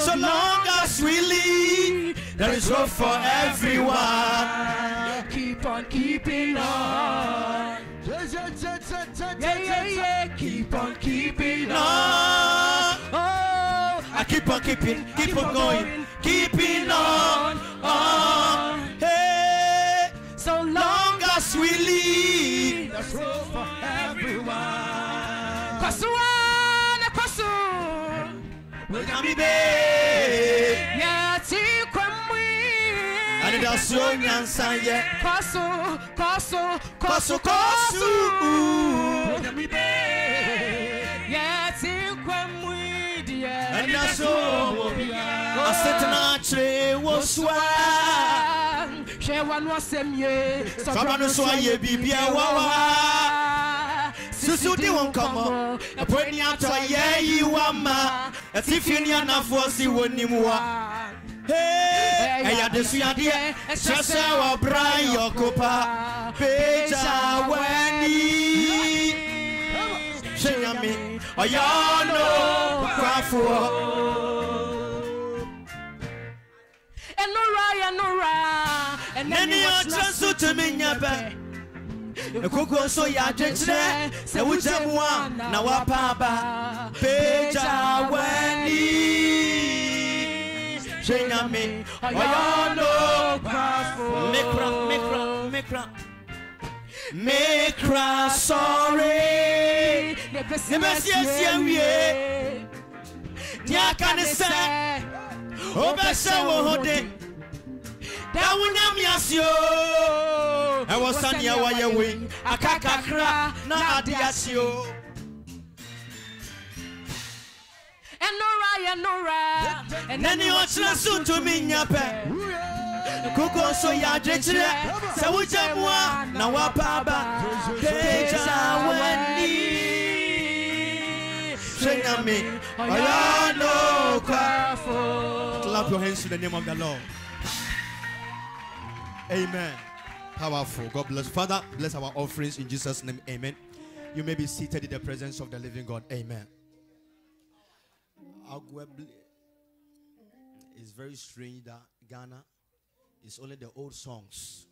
So long as we live, there is hope for everyone. Keep on keeping on. Yeah, yeah, yeah. Keep on keeping on. Oh, I keep on keeping, keep on going, keeping on, on. Hey, So long as we live, there's hope for everyone. We can be babe. Yeah, ti kwamwi. And that's so nyansan, yeah. Kwasu, kwasu, Kwasu, kwasu, kwasu. kwasu. Yeah, ti kwamwi, dear. And that's so. I said toAtre was swag. hwɛ wano asɛm ye Fama no so ayɛ biribiara wɔ hɔ Susu di wɔn kɔmɔ Ɛpo ni atɔ yɛ yi wa ma. Ɛtifi ni anafoɔ si wɔ nim wa. Ɛyɛ adesuadeɛ Kyerɛ sɛ wɔbra yɔko pa. Pagya w'ani Hwɛ nyame Ɔyɛ ɔno kwafoɔ ɛnora yɛnora N'ani ɔkyerɛ nso tumi nya pɛ Ekoko nso yɛ adwenkyerɛ Sɛ wogya mu a na wapa aba Pagya w'ani Hwɛ nyame Ɔyɛ ɔno kwafoɔ Mekra, mekra, mekra Mekra sɔre Nebɛsiesie wie Deɛ aka ne sɛ Wobɛhyɛ wo ho den Da wo nyam ase o Ɛwɔ saneɛ wɔyɛ wei Aka kakra na ade ase o ɛnora yɛnora N'ani ɔkyerɛ so tumi nya pɛ Koko nso yɛ adwenkyerɛ Sɛ wogya mu a na wapa aba Pagya w'ani Hwɛ nyame Ɔyɛ no kwa Clap your hands to the name of the Lord. Amen. Powerful. God bless. Father, bless our offerings in Jesus' name. Amen. You may be seated in the presence of the living God. Amen. It's very strange that Ghana is only the old songs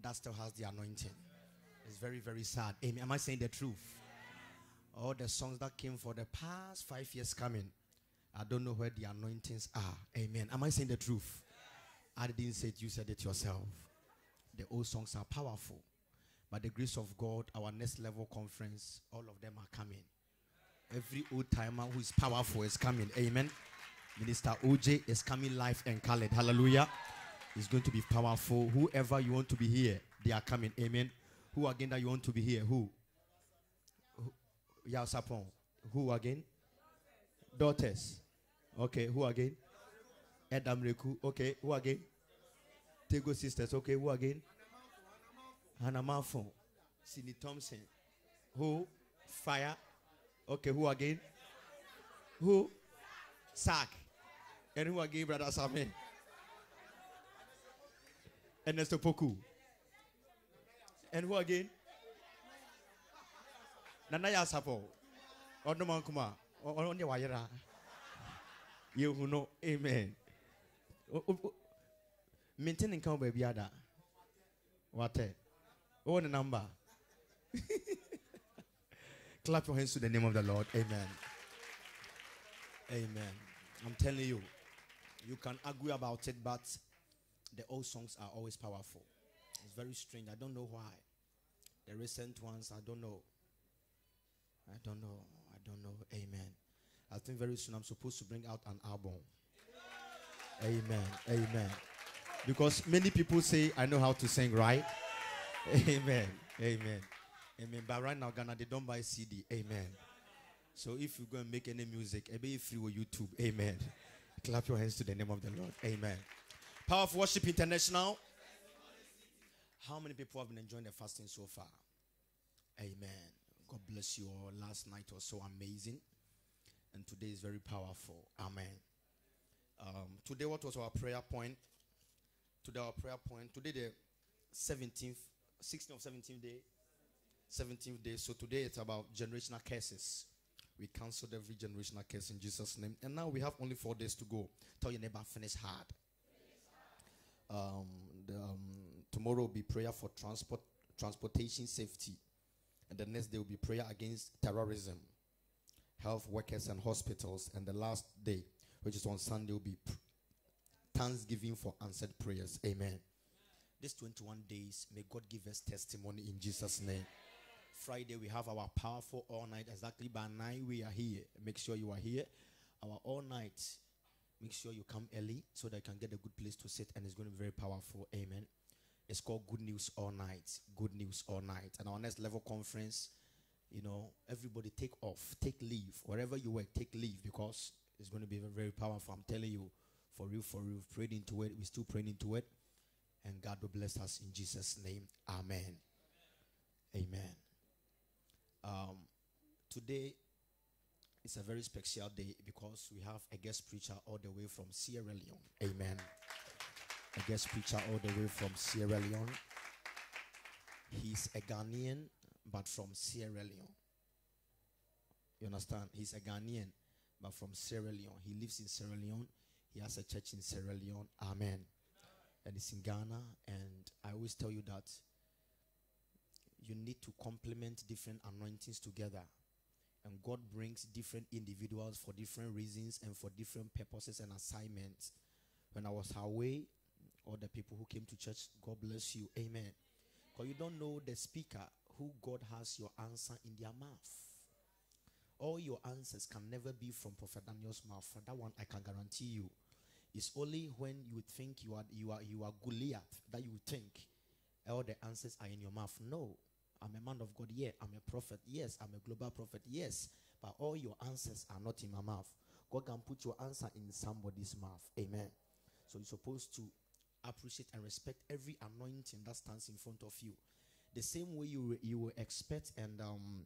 that still has the anointing. It's very, very sad. Amen. Am I saying the truth? All the songs that came for the past five years coming, I don't know where the anointings are. Amen. Am I saying the truth? I didn't say it, you said it yourself. The old songs are powerful. By the grace of God, our next level conference, all of them are coming. Every old timer who is powerful is coming. Amen. Minister OJ is coming live and colored. Hallelujah. It's going to be powerful. Whoever you want to be here, they are coming. Amen. Who again that you want to be here? Who? Who? Yeah, Sapon. Who again? Daughters. Okay, who again? Edam Reku. Okay, who again? Tagoe sisters. Okay, who again? Hannah Mafon. Cindy Thompson. Who? Fire. Okay, who again? Who? Sack. And who again, brother Sammy? Ernesto Poku. And who again? Nanaya Sapo. Onoman Kuma. Onye Wayera. You who know, amen. O- o- o- Maintain income baby. What? The number. Clap your hands to the name of the Lord. Amen. Amen. I'm telling you, you can argue about it, but the old songs are always powerful. It's very strange. I don't know why. The recent ones, I don't know. I don't know. I don't know. Amen. I think very soon I'm supposed to bring out an album. Amen. Amen. Because many people say I know how to sing, right? Amen. Amen. Amen. But right now, Ghana, they don't buy CD. Amen. So if you go and make any music, it be free with YouTube. Amen. Clap your hands to the name of the Lord. Amen. Power of Worship International. How many people have been enjoying the fasting so far? Amen. God bless you all. Last night was so amazing. And today is very powerful. Amen. Um, today, what was our prayer point? Today, our prayer point. Today, the 17th, 16th of 17th day. 17th day. So today, it's about generational curses. We canceled every generational curse in Jesus' name. And now we have only four days to go. Tell your neighbor, finish hard. Um, the, um, tomorrow will be prayer for transport, transportation safety. And the next day will be prayer against terrorism, health workers and hospitals. And the last day, which is on Sunday, will be pr- thanksgiving for answered prayers. Amen. These 21 days, may God give us testimony in Jesus' name. Friday, we have our powerful all night. Exactly by 9, we are here. Make sure you are here. Our all night. Make sure you come early so that you can get a good place to sit, and it's going to be very powerful. Amen. It's called Good News All Night. Good News All Night. And our next level conference, you know, everybody take off, take leave. Wherever you work, take leave because it's going to be very, powerful. I'm telling you, for real, for real. Prayed into it. We're still praying into it. And God will bless us in Jesus' name. Amen. Amen. Um, today is a very special day because we have a guest preacher all the way from Sierra Leone. Amen. A guest preacher all the way from Sierra Leone. He's a Ghanaian, but from Sierra Leone. You understand? He's a Ghanaian, but from Sierra Leone. He lives in Sierra Leone. He has a church in Sierra Leone. Amen. And it's in Ghana. And I always tell you that you need to complement different anointings together. And God brings different individuals for different reasons and for different purposes and assignments. When I was away, all the people who came to church, God bless you. Amen. Because you don't know the speaker who God has your answer in their mouth. All your answers can never be from Prophet Daniel's mouth. For that one, I can guarantee you. It's only when you think you are you are you are Goliath that you think all the answers are in your mouth. No, I'm a man of God. Yeah, I'm a prophet. Yes, I'm a global prophet. Yes, but all your answers are not in my mouth. God can put your answer in somebody's mouth. Amen. So you're supposed to appreciate and respect every anointing that stands in front of you. The same way you you will expect and um,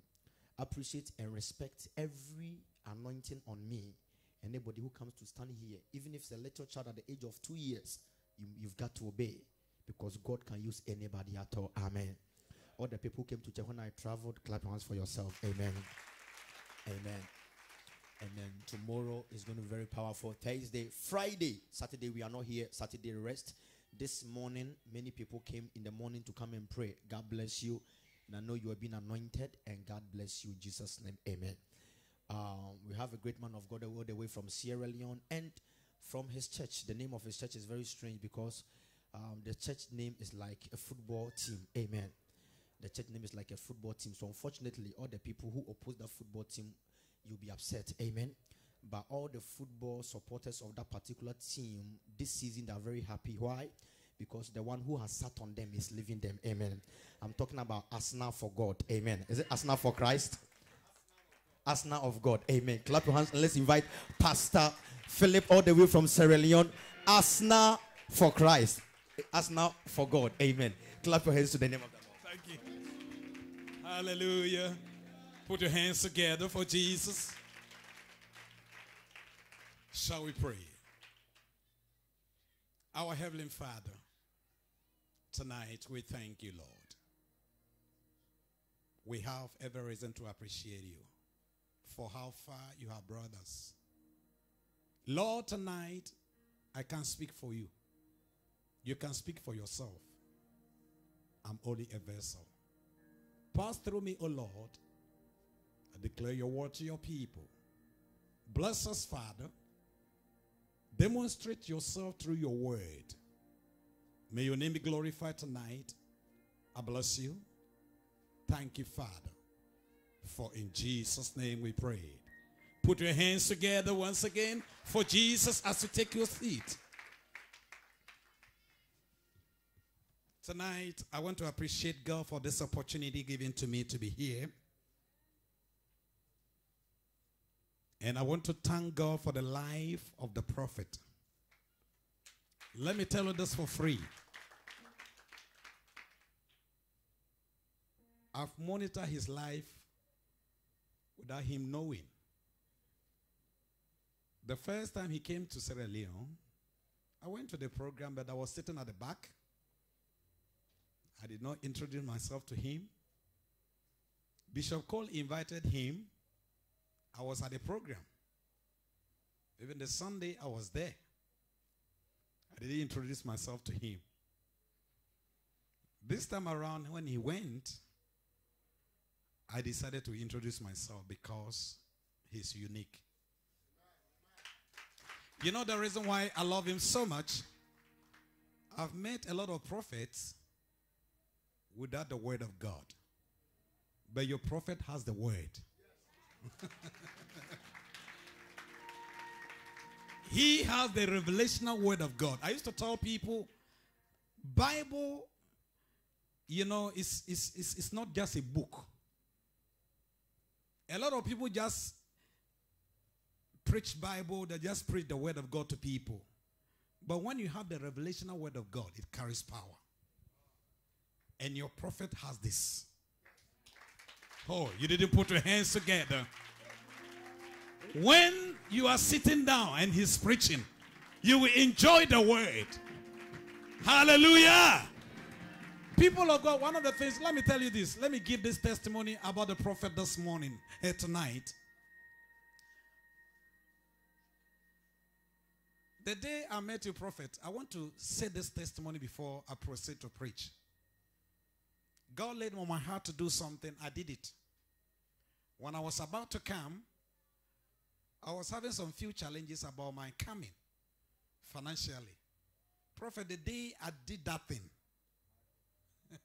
appreciate and respect every anointing on me. Anybody who comes to stand here, even if it's a little child at the age of two years, you, you've got to obey because God can use anybody at all. Amen. All the people who came to church when I traveled, clap your hands for yourself. Amen. Amen. Then tomorrow is going to be very powerful. Thursday, Friday, Saturday, we are not here. Saturday, rest. This morning, many people came in the morning to come and pray. God bless you. And I know you have been anointed, and God bless you in Jesus' name. Amen. Um, we have a great man of God all the way from Sierra Leone and from his church. The name of his church is very strange because um, the church name is like a football team. Amen. The church name is like a football team. So, unfortunately, all the people who oppose that football team, you'll be upset. Amen. But all the football supporters of that particular team this season they are very happy. Why? Because the one who has sat on them is leaving them. Amen. I'm talking about Arsenal for God. Amen. Is it Arsenal for Christ? Arsenal of God. Amen. Clap your hands and let's invite Pastor Philip all the way from Sierra Leone. Arsenal for Christ. Arsenal for God. Amen. Clap your hands to the name of the Lord. Thank you. Hallelujah. Put your hands together for Jesus. Shall we pray? Our Heavenly Father, tonight we thank you, Lord. We have every reason to appreciate you for how far you have brought us. Lord, tonight I can't speak for you. You can speak for yourself. I'm only a vessel. Pass through me, O Lord. I declare your word to your people. Bless us, Father. Demonstrate yourself through your word. May your name be glorified tonight. I bless you. Thank you, Father. For in Jesus' name we pray. Put your hands together once again for Jesus as you take your seat. Tonight, I want to appreciate God for this opportunity given to me to be here. And I want to thank God for the life of the prophet. Let me tell you this for free. I've monitored his life without him knowing. The first time he came to Sierra Leone, I went to the program, but I was sitting at the back. I did not introduce myself to him. Bishop Cole invited him. I was at the program. Even the Sunday, I was there. I didn't introduce myself to him. This time around, when he went, I decided to introduce myself because he's unique. You know the reason why I love him so much? I've met a lot of prophets without the word of God. But your prophet has the word. he has the revelational word of God. I used to tell people, Bible, you know, is is is it's not just a book. A lot of people just preach Bible, they just preach the word of God to people. But when you have the revelational word of God, it carries power. And your prophet has this. Oh, you didn't put your hands together. When you are sitting down and he's preaching, you will enjoy the word. Hallelujah. People of God, one of the things, let me tell you this. Let me give this testimony about the prophet this morning, here tonight. The day I met you, prophet, I want to say this testimony before I proceed to preach. God laid on my heart to do something. I did it. When I was about to come, I was having some few challenges about my coming financially. Prophet, the day I did that thing,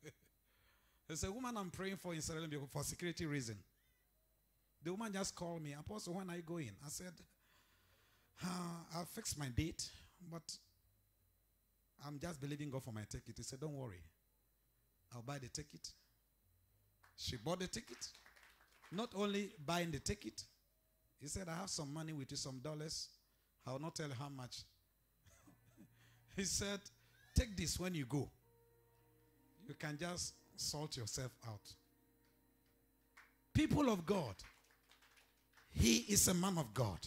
there's a woman I'm praying for in Sierra Leone for security reason. The woman just called me, Apostle, when are you going? I said, uh, I'll fix my date, but I'm just believing God for my ticket. He said, Don't worry. I'll buy the ticket. She bought the ticket. Not only buying the ticket, he said, I have some money with you, some dollars. I will not tell how much. he said, Take this when you go. You can just sort yourself out. People of God, he is a man of God.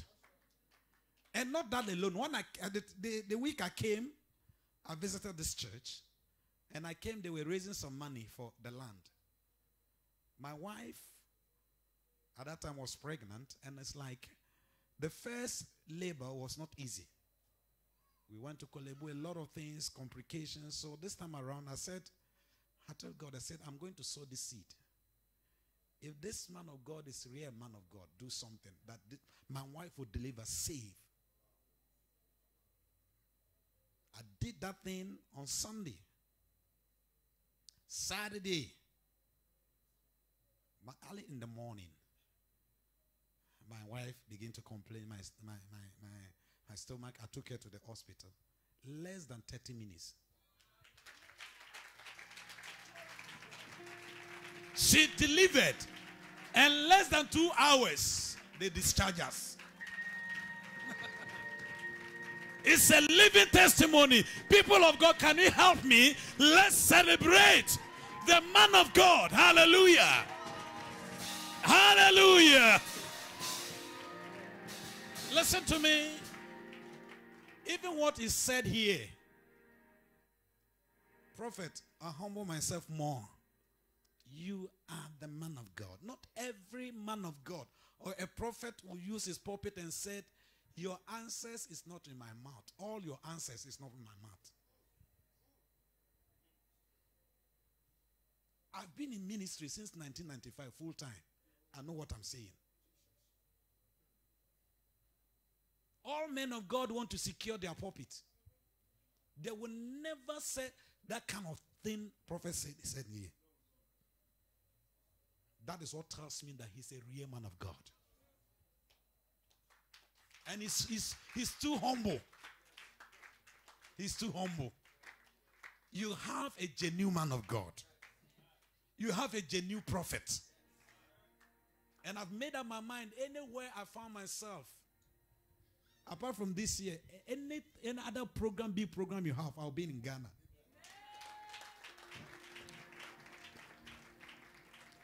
And not that alone. When I, uh, the, the, the week I came, I visited this church. And I came, they were raising some money for the land. My wife, at that time, was pregnant. And it's like, the first labor was not easy. We went to Korle Bu, a lot of things, complications. So this time around, I said, I told God, I said, I'm going to sow this seed. If this man of God is real man of God, do something that thi- my wife would deliver, save. I did that thing on Sunday. Saturday, my, early in the morning, my wife began to complain. My, my, my, my, my stomach, I took her to the hospital. Less than 30 minutes. She delivered. And less than two hours, they discharge us. It's a living testimony. People of God, can you help me? Let's celebrate the man of God. Hallelujah. Hallelujah. Listen to me. Even what is said here, prophet, I humble myself more. You are the man of God. Not every man of God or a prophet will use his pulpit and said, Your answers is not in my mouth. All your answers is not in my mouth. I've been in ministry since 1995, full time. I know what I'm saying. All men of God want to secure their pulpit. They will never say that kind of thing prophet said, said here. That is what tells me that he's a real man of God. And he's, he's, he's too humble. He's too humble. You have a genuine man of God. You have a genuine prophet. And I've made up my mind anywhere I found myself, apart from this year, any, any other program, big program you have, I'll be in Ghana.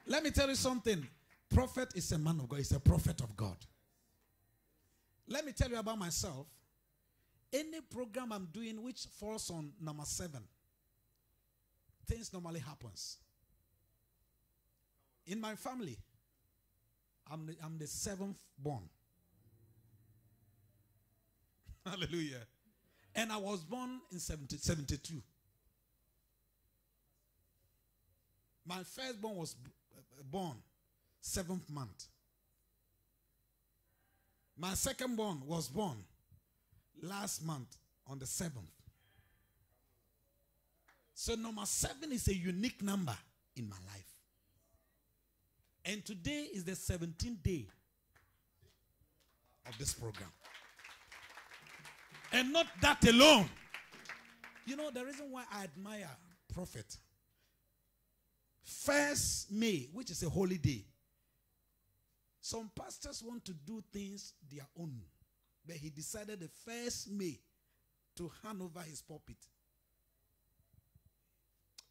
Let me tell you something. Prophet is a man of God, he's a prophet of God. Let me tell you about myself. Any program I'm doing which falls on number seven, things normally happens. In my family, I'm the, I'm the seventh born. Hallelujah. And I was born in 70, 72. My firstborn was born seventh month. My second born was born last month on the seventh. So number seven is a unique number in my life. And today is the 17th day of this program. And not that alone. You know, the reason why I admire Prophet. First May, which is a holy day. Some pastors want to do things their own. But he decided the first May to hand over his pulpit.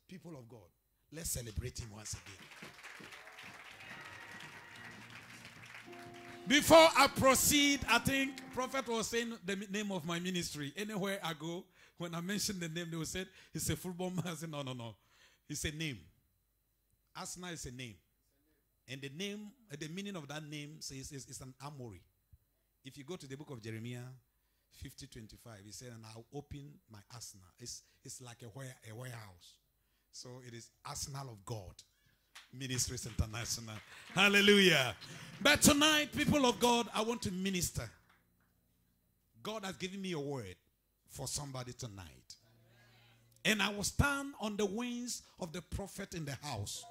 People of God, let's celebrate him once again. Before I proceed, I think Prophet was saying the name of my ministry. Anywhere I go, when I mention the name, they will say, He's a football man. I say, No, no, no. It's a name. Asna is a name. And the name, uh, the meaning of that name says it's, it's an armory. If you go to the book of Jeremiah 50 25, he said, And I'll open my arsenal. It's, it's like a, a warehouse. So it is arsenal of God. Ministries International. Hallelujah. But tonight, people of God, I want to minister. God has given me a word for somebody tonight. And I will stand on the wings of the prophet in the house.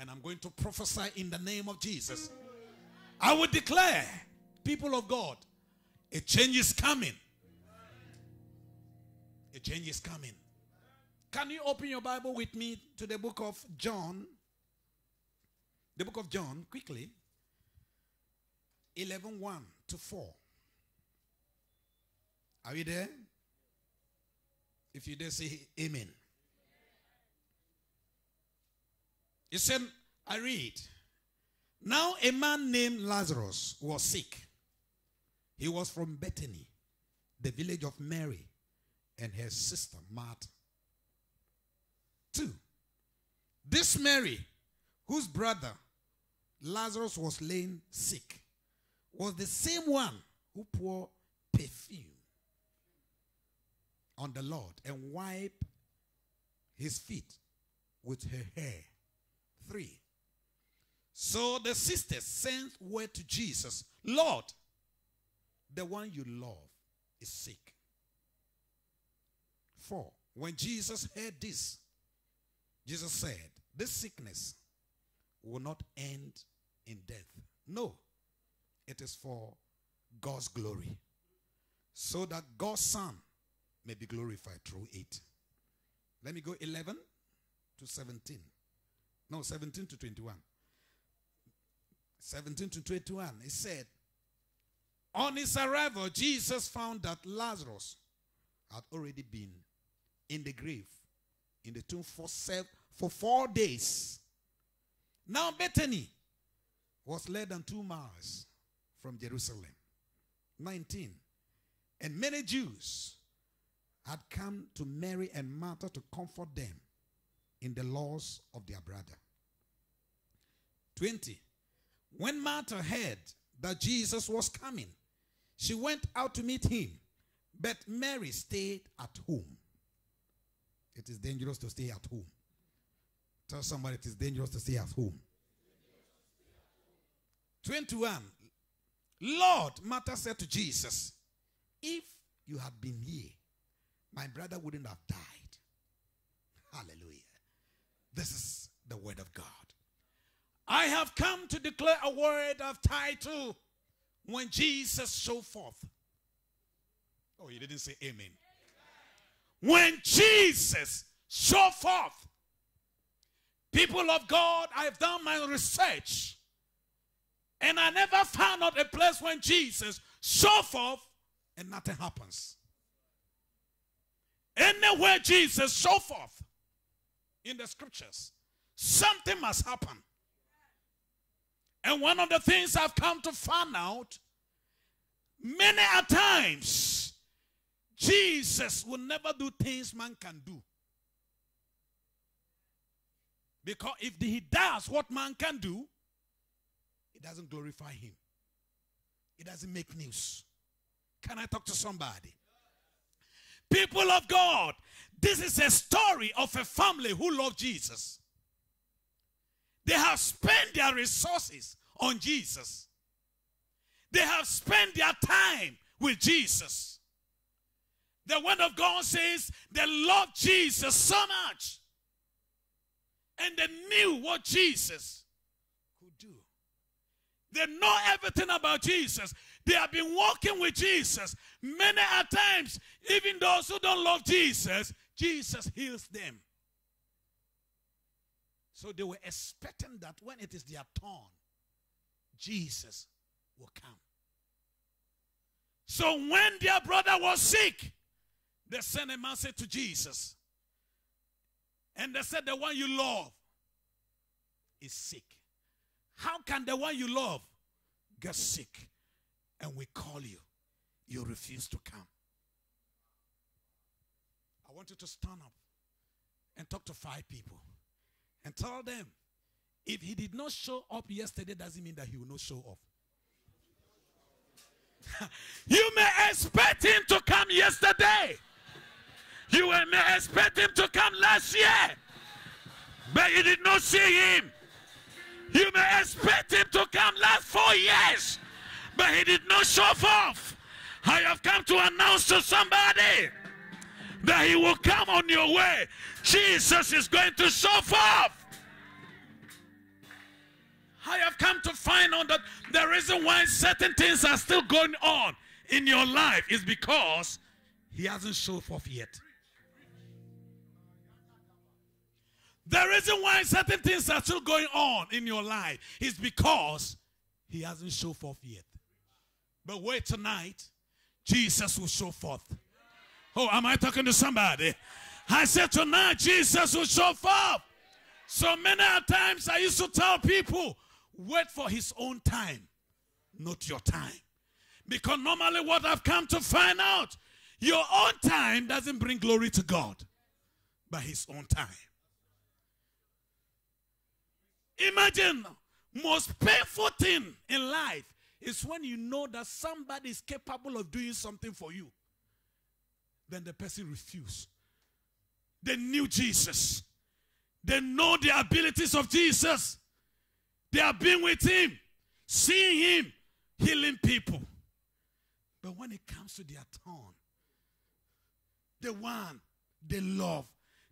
And I'm going to prophesy in the name of Jesus. I will declare, people of God, a change is coming. A change is coming. Can you open your Bible with me to the book of John? The book of John, quickly. 11 1 to 4. Are you there? If you dare say amen. He said, I read. Now a man named Lazarus was sick. He was from Bethany, the village of Mary and her sister Martha. Two, this Mary, whose brother Lazarus was laying sick, was the same one who poured perfume on the Lord and wiped his feet with her hair. Three. So the sisters sent word to Jesus Lord, the one you love is sick. Four. When Jesus heard this, Jesus said, This sickness will not end in death. No, it is for God's glory, so that God's Son may be glorified through it. Let me go 11 to 17. No, 17 to 21. 17 to 21. He said, On his arrival, Jesus found that Lazarus had already been in the grave, in the tomb for, seven, for four days. Now, Bethany was less than two miles from Jerusalem. 19. And many Jews had come to Mary and Martha to comfort them in the loss of their brother. 20. When Martha heard that Jesus was coming, she went out to meet him, but Mary stayed at home. It is dangerous to stay at home. Tell somebody it is dangerous to stay at home. 21. Lord, Martha said to Jesus, If you had been here, my brother wouldn't have died. Hallelujah. This is the word of God. I have come to declare a word of title when Jesus showed forth. Oh, you didn't say amen. When Jesus showed forth, people of God, I've done my research and I never found out a place when Jesus showed forth and nothing happens. Anywhere Jesus showed forth in the scriptures, something must happen. And one of the things I've come to find out many a times, Jesus will never do things man can do. Because if he does what man can do, it doesn't glorify him. It doesn't make news. Can I talk to somebody? People of God, this is a story of a family who love Jesus. They have spent their resources on Jesus. They have spent their time with Jesus. The word of God says they love Jesus so much. And they knew what Jesus could do. They know everything about Jesus. They have been walking with Jesus. Many a times, even those who don't love Jesus, Jesus heals them. So they were expecting that when it is their turn, Jesus will come. So when their brother was sick, they sent a message to Jesus. And they said, The one you love is sick. How can the one you love get sick? And we call you, you refuse to come. I want you to stand up and talk to five people and tell them if he did not show up yesterday, doesn't mean that he will not show up. you may expect him to come yesterday. You may expect him to come last year, but you did not see him. You may expect him to come last four years, but he did not show forth. I have come to announce to somebody that he will come on your way. Jesus is going to show forth. I have come to find out that the reason why certain things are still going on in your life is because he hasn't shown forth yet. The reason why certain things are still going on in your life is because he hasn't shown forth yet. But wait tonight, Jesus will show forth. Oh, am I talking to somebody? I said tonight, Jesus will show forth. So many times I used to tell people, wait for his own time, not your time. Because normally, what I've come to find out, your own time doesn't bring glory to God, but his own time. Imagine most painful thing in life is when you know that somebody is capable of doing something for you. Then the person refused. They knew Jesus. They know the abilities of Jesus. They have been with him, seeing him, healing people. But when it comes to their turn, the one they love,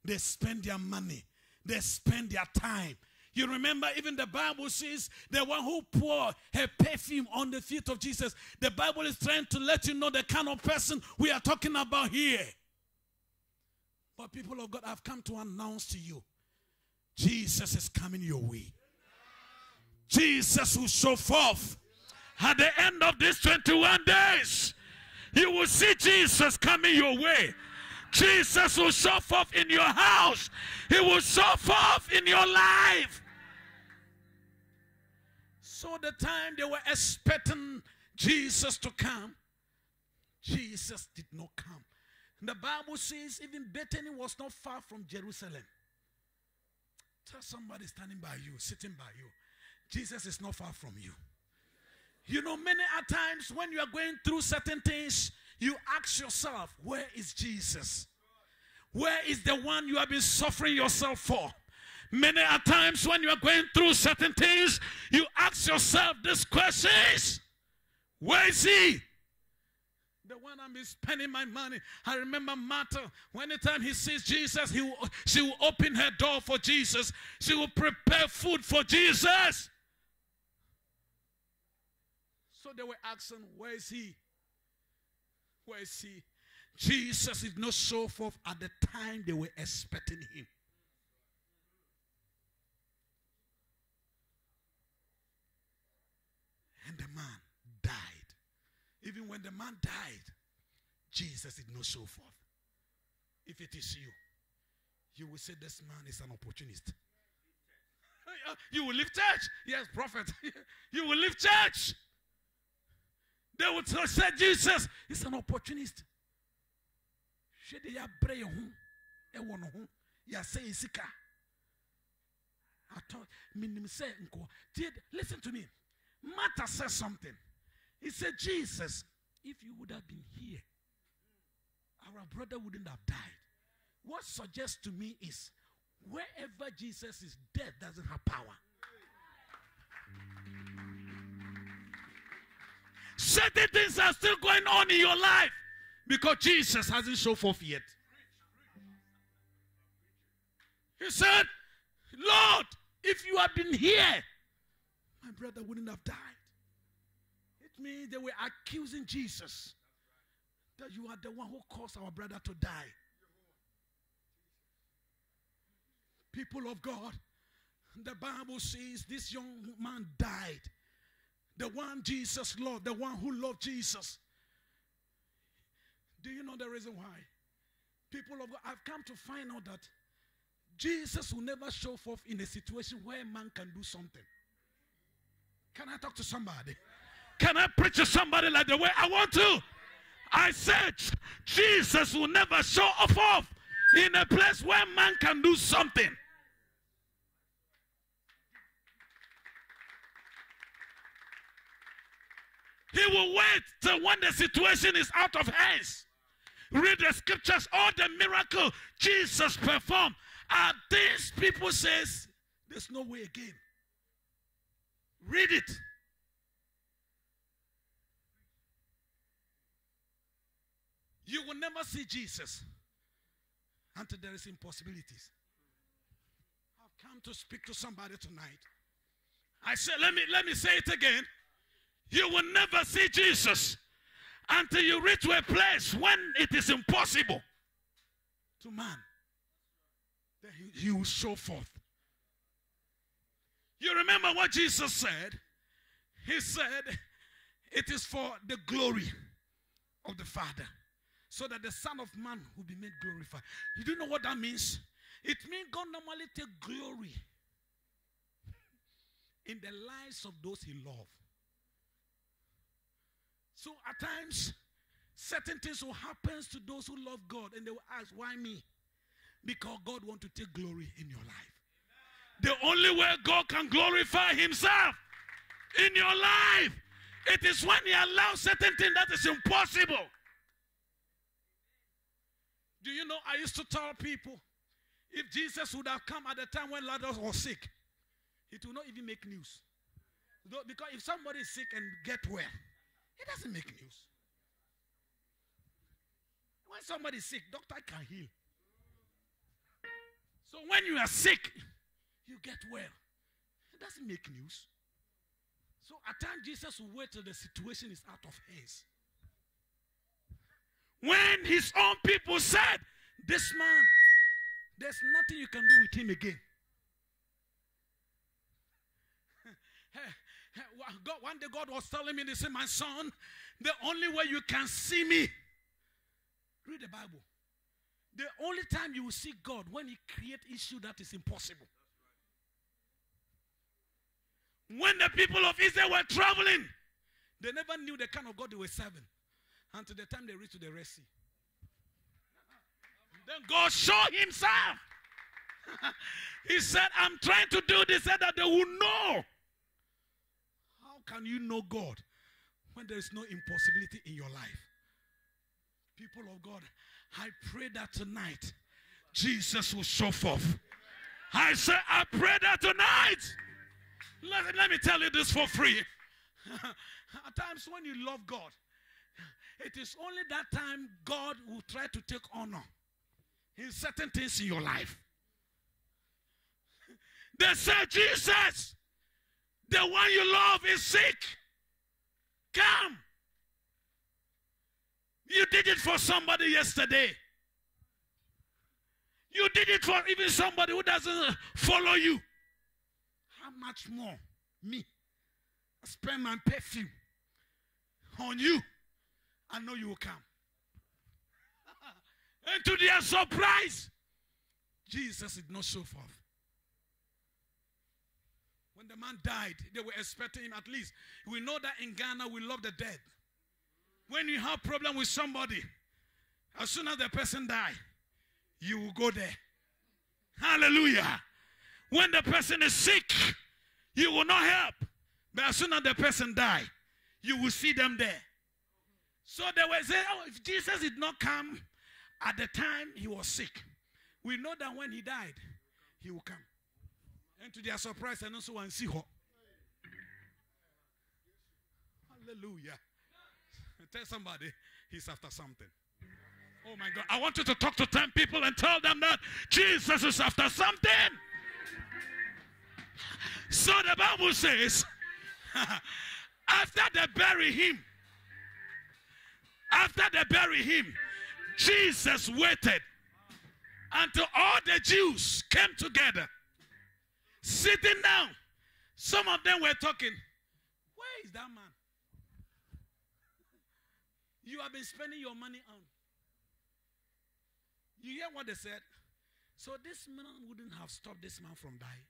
they spend their money, they spend their time, you remember, even the Bible says the one who poured her perfume on the feet of Jesus. The Bible is trying to let you know the kind of person we are talking about here. But people of God, I've come to announce to you Jesus is coming your way. Jesus will show forth at the end of these 21 days. You will see Jesus coming your way. Jesus will show forth in your house. He will show forth in your life. So the time they were expecting Jesus to come, Jesus did not come. The Bible says even Bethany was not far from Jerusalem. Tell somebody standing by you, sitting by you, Jesus is not far from you. You know, many a times when you are going through certain things, you ask yourself, where is Jesus? Where is the one you have been suffering yourself for? Many a times when you are going through certain things, you ask yourself this questions. Where is he? The one I'm spending my money. I remember Martha. When the time he sees Jesus, he will, she will open her door for Jesus. She will prepare food for Jesus. So they were asking, Where is he? Where is he? Jesus did not show forth at the time they were expecting him. And the man died. Even when the man died, Jesus did not show forth. If it is you, you will say, This man is an opportunist. You will leave church. Yes, prophet. you will leave church. They would say, Jesus is an opportunist. Hwɛ de yɛabrɛ yɛn ho ɛwɔ ne ho yɛasɛ yɛ sika I thought, minim say nko. Listen to me. Martha said something. He said, Jesus, if you would have been here, our brother wouldn't have died. What suggests to me is wherever Jesus is, death doesn't have power. Certain things are still going on in your life because Jesus hasn't shown forth yet. He said, Lord, if you had been here, my brother wouldn't have died. It means they were accusing Jesus that you are the one who caused our brother to die. People of God, the Bible says this young man died. The one Jesus loved, the one who loved Jesus. Do you know the reason why? People of God, I've come to find out that Jesus will never show forth in a situation where man can do something. Can I talk to somebody? Can I preach to somebody like the way I want to? I said Jesus will never show off in a place where man can do something. He will wait till when the situation is out of hands. Read the scriptures, all the miracle Jesus performed And things people says there's no way again. Read it. You will never see Jesus until there is impossibilities. I've come to speak to somebody tonight. I said, let me let me say it again. You will never see Jesus until you reach to a place when it is impossible to man. Then he, he will show forth. You remember what Jesus said? He said, It is for the glory of the Father, so that the Son of Man will be made glorified. You do know what that means? It means God normally take glory in the lives of those he loves. So at times, certain things will happen to those who love God, and they will ask, "Why me?" Because God want to take glory in your life. The only way God can glorify Himself in your life, it is when He allows certain things that is impossible. Do you know? I used to tell people, if Jesus would have come at the time when Lazarus was sick, it will not even make news. Because if somebody is sick and get well, it doesn't make news. When somebody is sick, doctor can heal. So when you are sick, you get well. It doesn't make news. So at times Jesus will wait till the situation is out of hands. When his own people said, This man, there's nothing you can do with him again. God, one day God was telling me, They said, My son, the only way you can see me, read the Bible. The only time you will see God when He create issue that is impossible. When the people of Israel were traveling, they never knew the kind of God they were serving until the time they reached to the Red Sea. Then God showed Himself. he said, I'm trying to do this so that they will know. How can you know God when there is no impossibility in your life? People of God, I pray that tonight Jesus will show forth. I say, I pray that tonight. Let, let me tell you this for free. At times when you love God, it is only that time God will try to take honor in certain things in your life. They say, Jesus, the one you love is sick. Come. You did it for somebody yesterday. You did it for even somebody who doesn't follow you. How much more me? I spend my perfume on you. I know you will come. and to their surprise, Jesus did not show forth. When the man died, they were expecting him at least. We know that in Ghana we love the dead. When you have problem with somebody, as soon as the person die, you will go there. Hallelujah. When the person is sick, you will not help. But as soon as the person die, you will see them there. So they will say, oh, if Jesus did not come at the time he was sick, we know that when he died, he will come. And to their surprise, and also one see her. Hallelujah. Tell somebody he's after something. Oh my God. I want you to talk to 10 people and tell them that Jesus is after something. So the Bible says, after they bury him, after they bury him, Jesus waited until all the Jews came together, sitting down. Some of them were talking. Where is that man? You have been spending your money on. You hear what they said? So this man wouldn't have stopped this man from dying.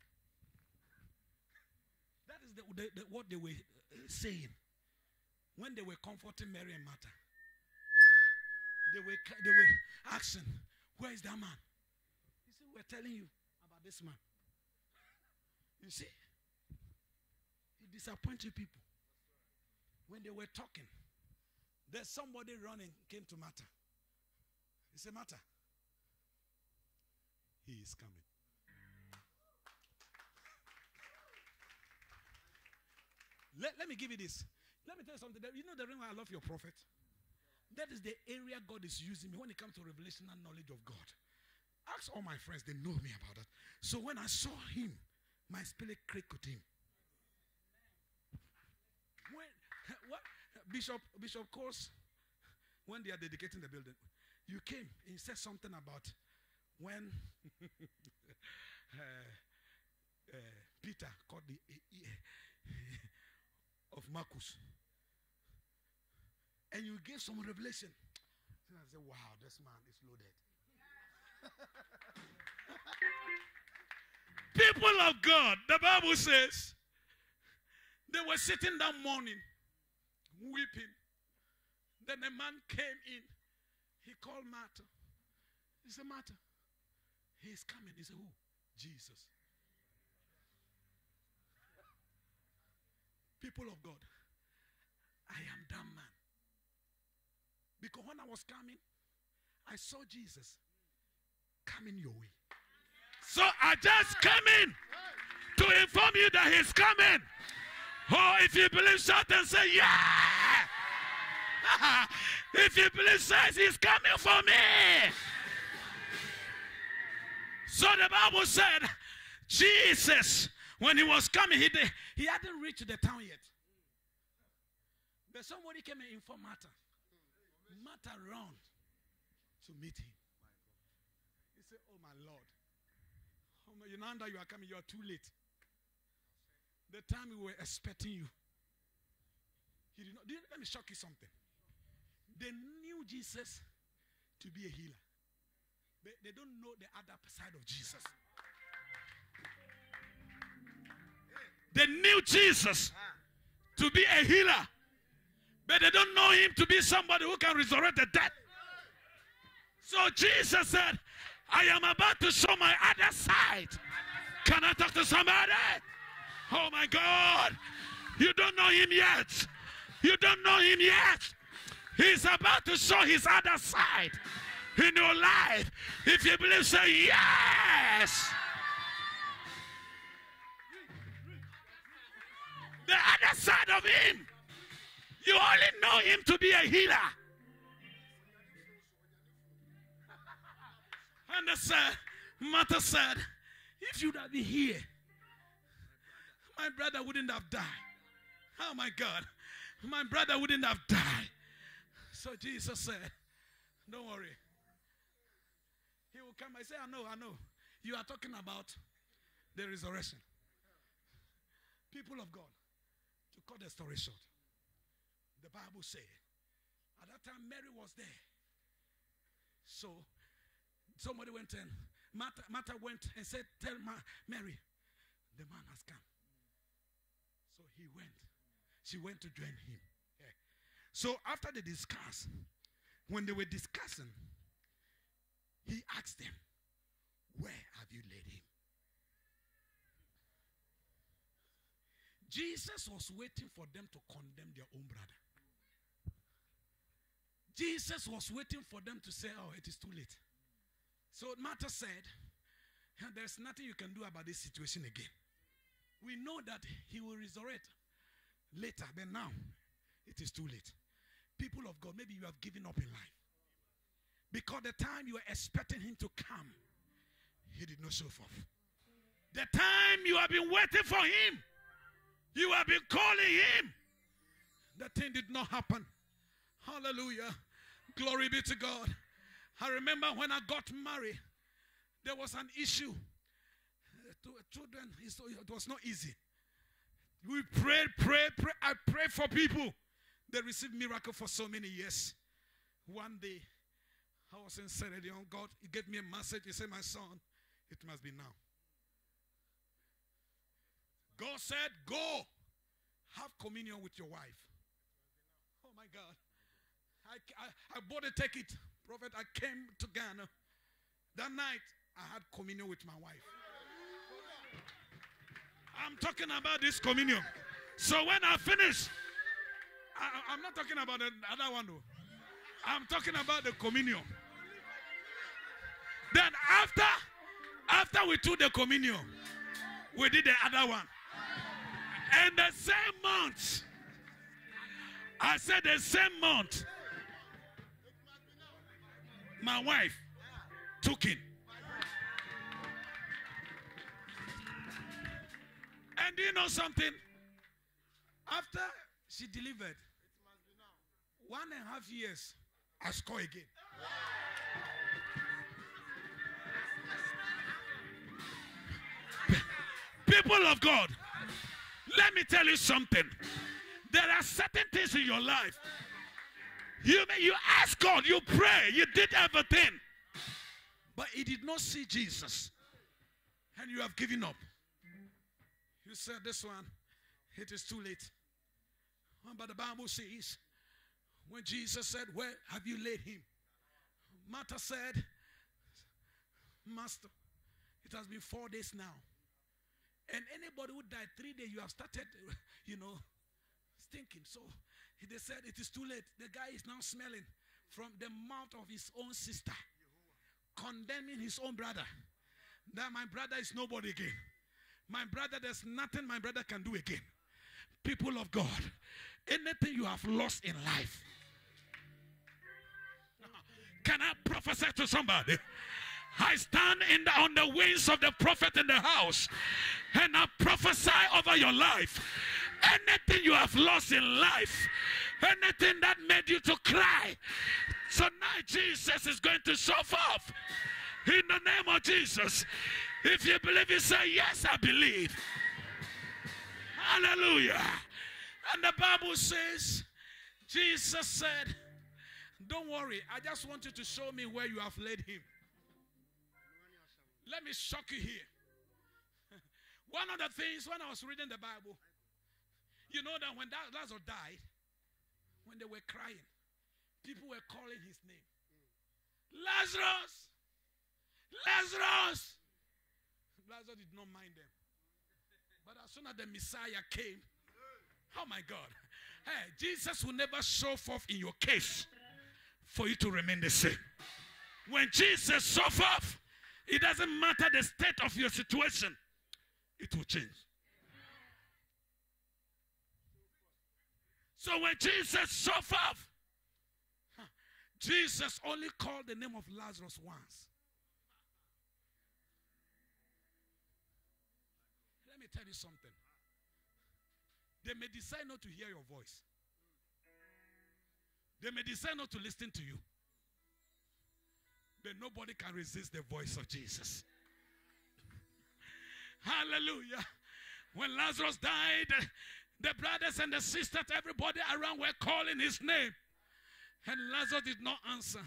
The, the- what they were uh, saying when they were comforting Mary and Martha. They were, they were asking, Where is that man? He said, We're telling you about this man. You see, he disappointed people. When they were talking, there's somebody running came to Martha. He said, Martha, he is coming. Let, let me give you this. Let me tell you something. You know the reason why I love your prophet? That is the area God is using me when it comes to revelation and knowledge of God. Ask all my friends, they know me about that. So when I saw him, my spirit clicked with him. When what Bishop Bishop Course, when they are dedicating the building, you came and said something about when uh, uh, Peter caught the of Marcus. And you gave some revelation. And I said, wow, this man is loaded. People of God, the Bible says they were sitting that morning weeping. Then a man came in. He called Martha. He said, Martha, he's coming. He said, Who? Jesus. People of God, I am that man. Because when I was coming, I saw Jesus coming your way. So I just came in to inform you that he's coming. Oh, if you believe, shout and say, Yeah! if you believe, says he's coming for me. So the Bible said, Jesus, when he was coming, he, did, he hadn't reached the town yet. But somebody came and informed Martha. Martha ran to meet him. He said, Oh my Lord. Oh my, you that you are coming, you are too late. The time we were expecting you. He did not. did- Let me shock you something. They knew Jesus to be a healer. But they don't know the other side of Jesus. They knew Jesus to be a healer. But they don't know him to be somebody who can resurrect the dead. So Jesus said, I am about to show my other side. Can I talk to somebody? Oh my God. You don't know him yet. You don't know him yet. He's about to show his other side in your life. If you believe, say yes. The other side of him. You only know him to be a healer. And the said, Martha said, if you'd have been here, my brother wouldn't have died. Oh my God. My brother wouldn't have died. So Jesus said, Don't worry. He will come. I say, I know, I know. You are talking about the resurrection. People of God, cut the story short, the Bible said, at that time Mary was there. So somebody went in. Martha, Martha went and said, Tell Ma- Mary, the man has come. So he went. She went to join him. Yeah. So after they discussed, when they were discussing, he asked them, Where have you laid him? Jesus was waiting for them to condemn their own brother. Jesus was waiting for them to say, Oh, it is too late. So Martha said, There's nothing you can do about this situation again. We know that he will resurrect later, but now it is too late. People of God, maybe you have given up in life. Because the time you were expecting him to come, he did not show forth. The time you have been waiting for him, you have been calling him. The thing did not happen. Hallelujah. Glory be to God. I remember when I got married, there was an issue. To children, it was not easy. We prayed, prayed, prayed. I prayed for people. They received miracle for so many years. One day, I was in on God. He gave me a message. He said, My son, it must be now. God said, Go have communion with your wife. Oh my God. I, I, I bought a ticket. Prophet, I came to Ghana. That night, I had communion with my wife. I'm talking about this communion. So when I finish, I, am not talking about the other one though. I'm talking about the communion. Then after, after we took the communion, we did the other one. And the same month, I said the same month, my wife took it. And do you know something? After she delivered, one and a half years, I score again. People of God, let me tell you something. There are certain things in your life. You may, you ask God, you pray, you did everything, but He did not see Jesus, and you have given up. You said this one, it is too late. But the Bible says, when Jesus said, Where have you laid him? Martha said, Master, it has been four days now. And anybody who died three days, you have started, you know, stinking. So they said it is too late. The guy is now smelling from the mouth of his own sister, condemning his own brother. That my brother is nobody again. My brother, there's nothing my brother can do again. People of God, anything you have lost in life, can I prophesy to somebody? I stand in the, on the wings of the prophet in the house and I prophesy over your life. Anything you have lost in life, anything that made you to cry, tonight Jesus is going to show off. In the name of Jesus. If you believe, you say, Yes, I believe. Hallelujah. And the Bible says, Jesus said, Don't worry, I just want you to show me where you have laid him. Let me shock you here. One of the things when I was reading the Bible, you know that when Lazarus died, when they were crying, people were calling his name. Lazarus! Lazarus! Lazarus did not mind them. But as soon as the Messiah came, oh my God, hey, Jesus will never show forth in your case for you to remain the same. When Jesus show forth, it doesn't matter the state of your situation, it will change. So when Jesus suffered, Jesus only called the name of Lazarus once. Let me tell you something. They may decide not to hear your voice. They may decide not to listen to you. Nobody can resist the voice of Jesus. Hallelujah. When Lazarus died, the brothers and the sisters, everybody around were calling his name. And Lazarus did not answer.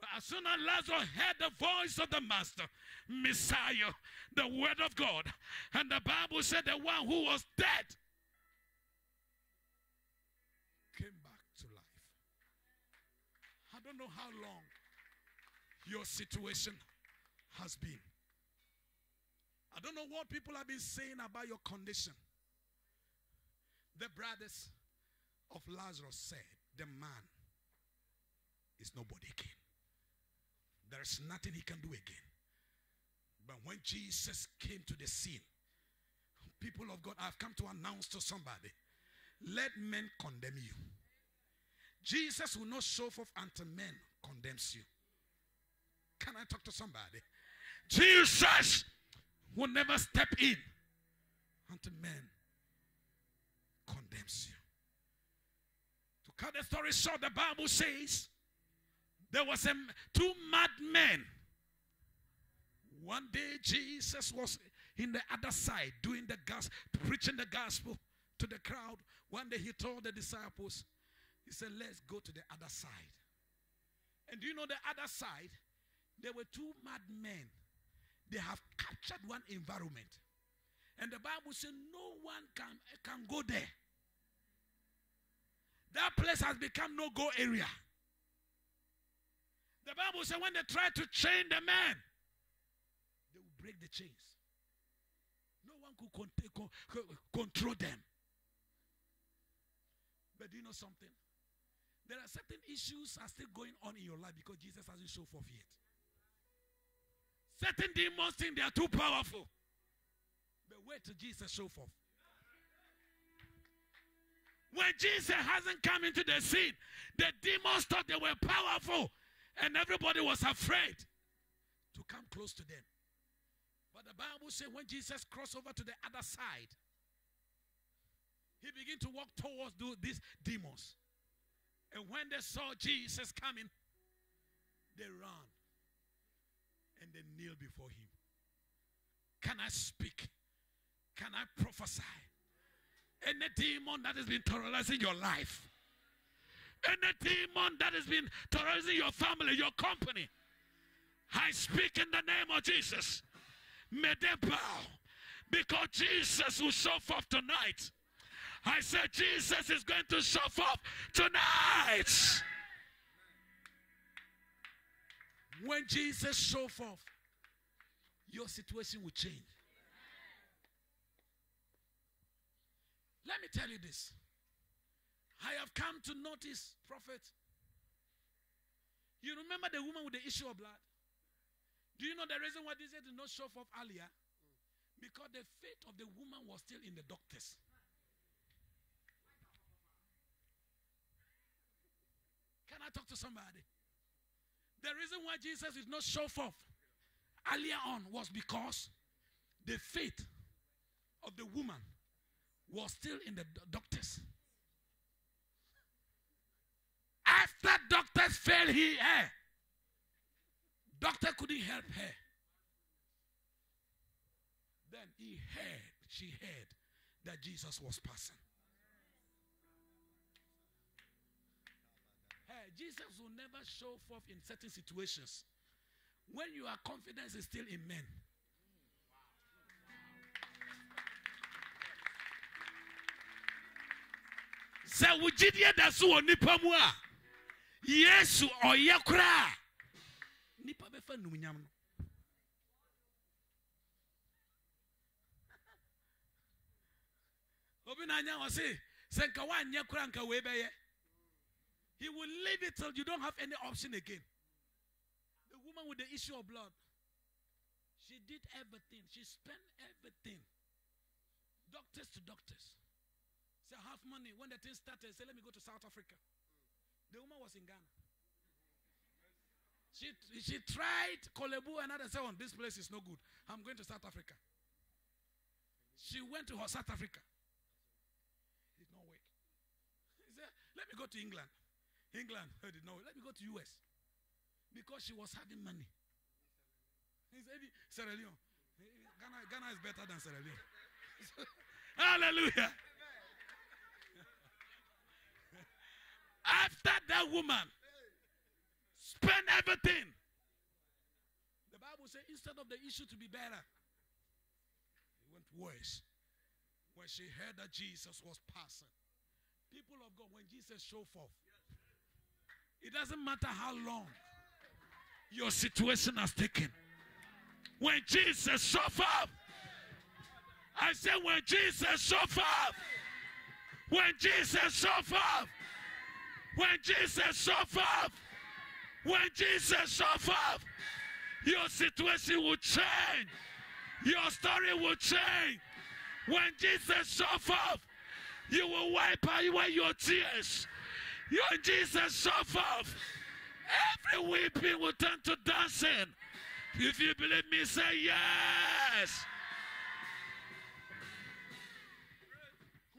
But as soon as Lazarus heard the voice of the Master, Messiah, the Word of God, and the Bible said the one who was dead came back to life. I don't know how long your situation has been. I don't know what people have been saying about your condition. The brothers of Lazarus said, The man is nobody again. There's nothing he can do again. But when Jesus came to the scene, people of God, I've come to announce to somebody let men condemn you. Jesus will not show forth until men condemns you. Can I talk to somebody? Jesus will never step in until men condemns you. To cut the story short, the Bible says there was a, two madmen. One day Jesus was in the other side doing the gospel, preaching the gospel to the crowd. One day he told the disciples, he said, Let's go to the other side. And do you know the other side? There were two madmen. They have captured one environment. And the Bible says no one can, can go there. That place has become no go area. The Bible says when they try to chain the man, they will break the chains. No one could con- con- control them. But do you know something? There are certain issues are still going on in your life because Jesus hasn't shown forth yet. Certain demons think they are too powerful. But wait till Jesus show forth. When Jesus hasn't come into the scene, the demons thought they were powerful and everybody was afraid to come close to them. But the Bible says when Jesus crossed over to the other side, he began to walk towards these demons. And when they saw Jesus coming, they ran and they kneel before him. Can I speak? Can I prophesy? Any demon that has been terrorizing your life, any demon that has been terrorizing your family, your company, I speak in the name of Jesus. May they bow because Jesus will show forth tonight. I said, Jesus is going to show forth tonight. When Jesus show forth, your situation will change. Let me tell you this. I have come to notice, prophet. You remember the woman with the issue of blood? Do you know the reason why this did not show forth earlier? Because the faith of the woman was still in the doctors. Can I talk to somebody? The reason why Jesus did not show forth earlier on was because the faith of the woman was still in the doctors. After doctors failed her, eh, doctor couldn't help her. Then he heard, she heard that Jesus was passing. Jesus will never show forth in certain situations. When your confidence is still in men. sɛ wo gyidie da so wɔ nipa mu a? Yesu ɔyɛ oh, koraa nipa bɛfa numnyam no obi na anya wɔ se sɛ nka woanyɛ koraa nka wei bɛyɛ he will leave it till you don't have any option again the woman with the issue of blood she did everything she spent everything doctors to doctors say have money. When the thing started, say, let me go to South Africa. The woman was in Ghana. She, she tried Korle Bu and others said, oh, this place is no good. I'm going to South Africa. She went to her South Africa. It did not work. He said, let me go to England. England, heard it no. Let me go to US. Because she was having money. He said, Sierra Leone. Ghana, Ghana is better than Sierra Leone. Hallelujah. After that woman spent everything, the Bible says instead of the issue to be better, it went worse. When she heard that Jesus was passing, people of God, when Jesus showed forth, it doesn't matter how long your situation has taken. When Jesus forth, I said, when Jesus forth, When Jesus forth. When Jesus forth. When Jesus forth. Your situation will change. Your story will change. When Jesus forth, you will wipe away your tears. Your Jesus show forth. Every weeping will turn to dancing. If you believe me, say yes.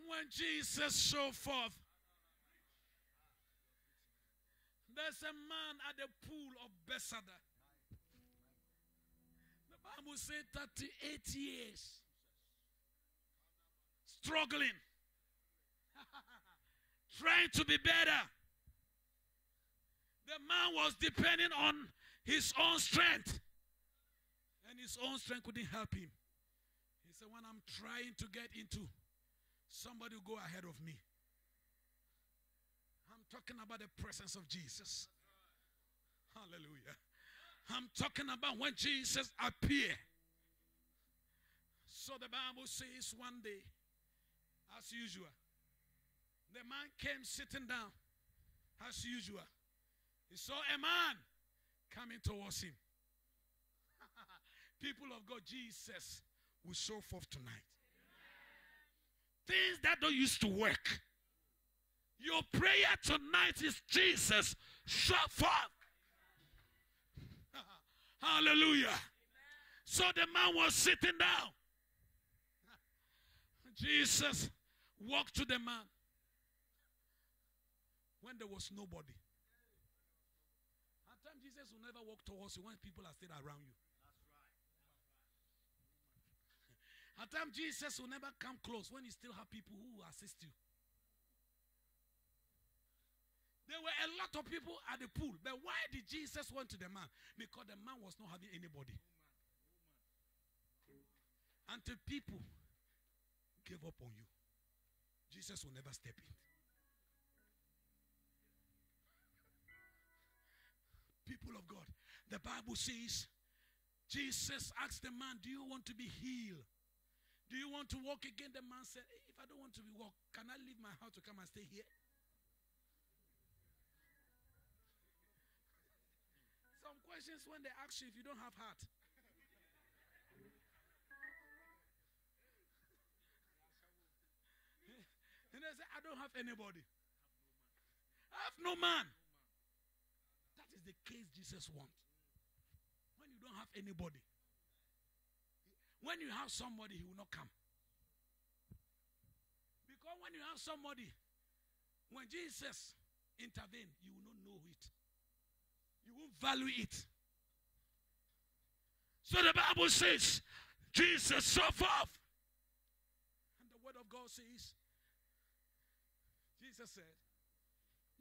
When Jesus show forth, there's a man at the pool of Bethesda. The Bible says 38 years struggling, trying to be better. The man was depending on his own strength, and his own strength couldn't help him. He said, When I'm trying to get into, somebody will go ahead of me. I'm talking about the presence of Jesus. Hallelujah. I'm talking about when Jesus appeared. So the Bible says one day, as usual, the man came sitting down as usual. He saw a man coming towards him. People of God, Jesus will show forth tonight. Things that don't used to work. Your prayer tonight is Jesus, show forth. Hallelujah. So the man was sitting down. Jesus walked to the man when there was nobody. At times, Jesus will never walk towards you when people are still around you. At times, Jesus will never come close when you still have people who assist you. There were a lot of people at the pool, but why did Jesus went to the man? Because the man was not having anybody. Until people gave up on you, Jesus will never step in. People of God, the Bible says, Jesus asked the man, Do you want to be healed? Do you want to walk again? The man said, If I don't want to be walk, can I leave my house to come and stay here? Some questions when they ask you if you don't have heart. And they say, I don't have anybody. I have no man. That is the case Jesus wants. When you don't have anybody. When you have somebody, he will not come. Because when you have somebody, when Jesus intervene, you will not know it. You won't value it. So the Bible says, Jesus suffered. And the word of God says, Jesus said,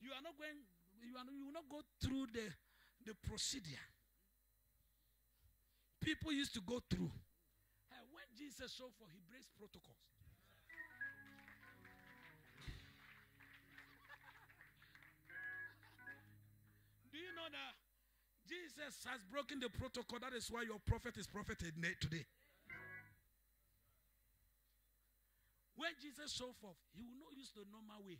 You are not going, you, are, you will not go through the, the procedure. People used to go through. And when Jesus showed for, he breaks protocols. Do you know that Jesus has broken the protocol? That is why your prophet is propheted today. When Jesus showed forth, he will not use the normal way.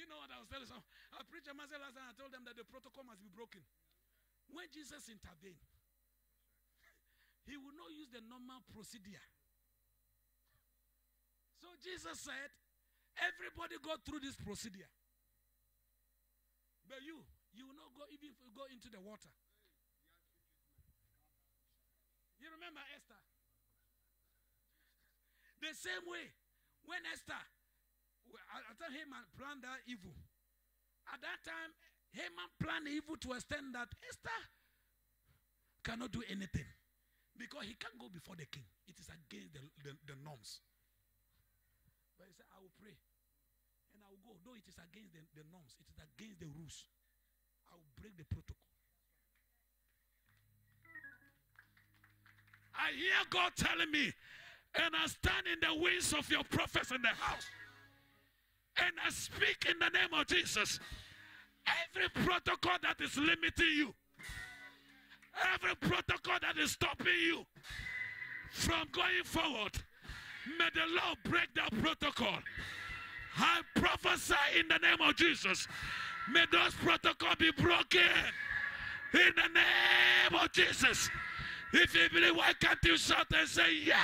Do you know what I was telling some? I preached a message last time. I told them that the protocol must be broken. When Jesus intervened, he will not use the normal procedure. So Jesus said, everybody go through this procedure. But you, you will not go even if you go into the water. You remember Esther? The same way, when Esther, at that Haman planned that evil. At that time, Haman planned evil to extend that Esther cannot do anything because he can't go before the king. It is against the, the, the norms. But he said, I will pray and I will go. Though it is against the, the norms, it is against the rules. I will break the protocol. I hear God telling me, and I stand in the wings of your prophets in the house, and I speak in the name of Jesus. Every protocol that is limiting you, Every protocol that is stopping you from going forward, may the Lord break that protocol. I prophesy in the name of Jesus. May those protocols be broken in the name of Jesus. If you believe, why can't you shout and say, Yeah?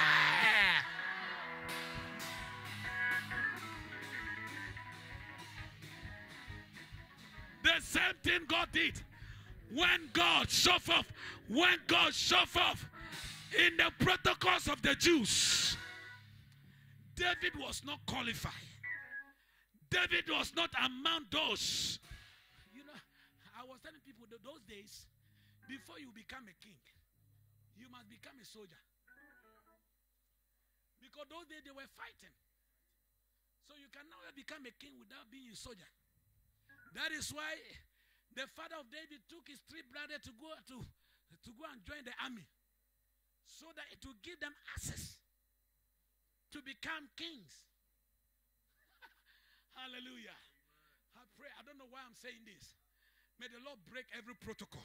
The same thing God did when God showed off, when God showed off in the protocols of the Jews. David was not qualified. David was not among those. You know, I was telling people that those days, before you become a king, you must become a soldier. Because those days they were fighting. So you can never become a king without being a soldier. That is why the father of David took his three brothers to go to, to go and join the army. So that it will give them access to become kings. Hallelujah. I pray. I don't know why I'm saying this. May the Lord break every protocol.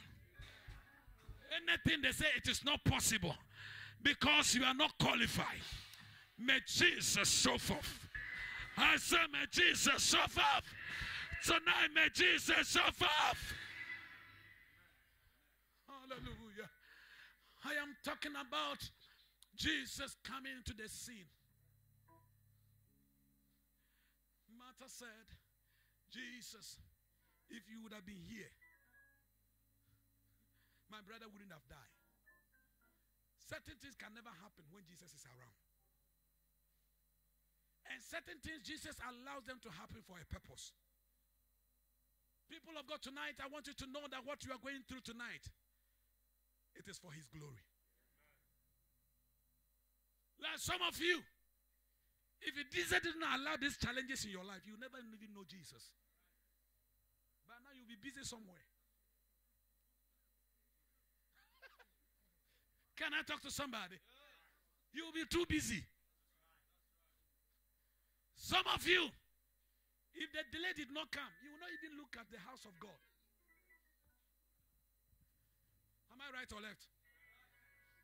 Anything they say it is not possible because you are not qualified. May Jesus show forth. I say, may Jesus show forth. Tonight, may Jesus forth. Hallelujah. I am talking about Jesus coming into the scene. Martha said, Jesus, if you would have been here, my brother wouldn't have died. Certain things can never happen when Jesus is around. And certain things Jesus allows them to happen for a purpose. People of God, tonight, I want you to know that what you are going through tonight, it is for His glory. Like some of you, if Jesus didn't allow these challenges in your life, you never even know Jesus. But now you'll be busy somewhere. Can I talk to somebody? You'll be too busy. Some of you, if the delay did not come, you will not even look at the house of God. Am I right or left?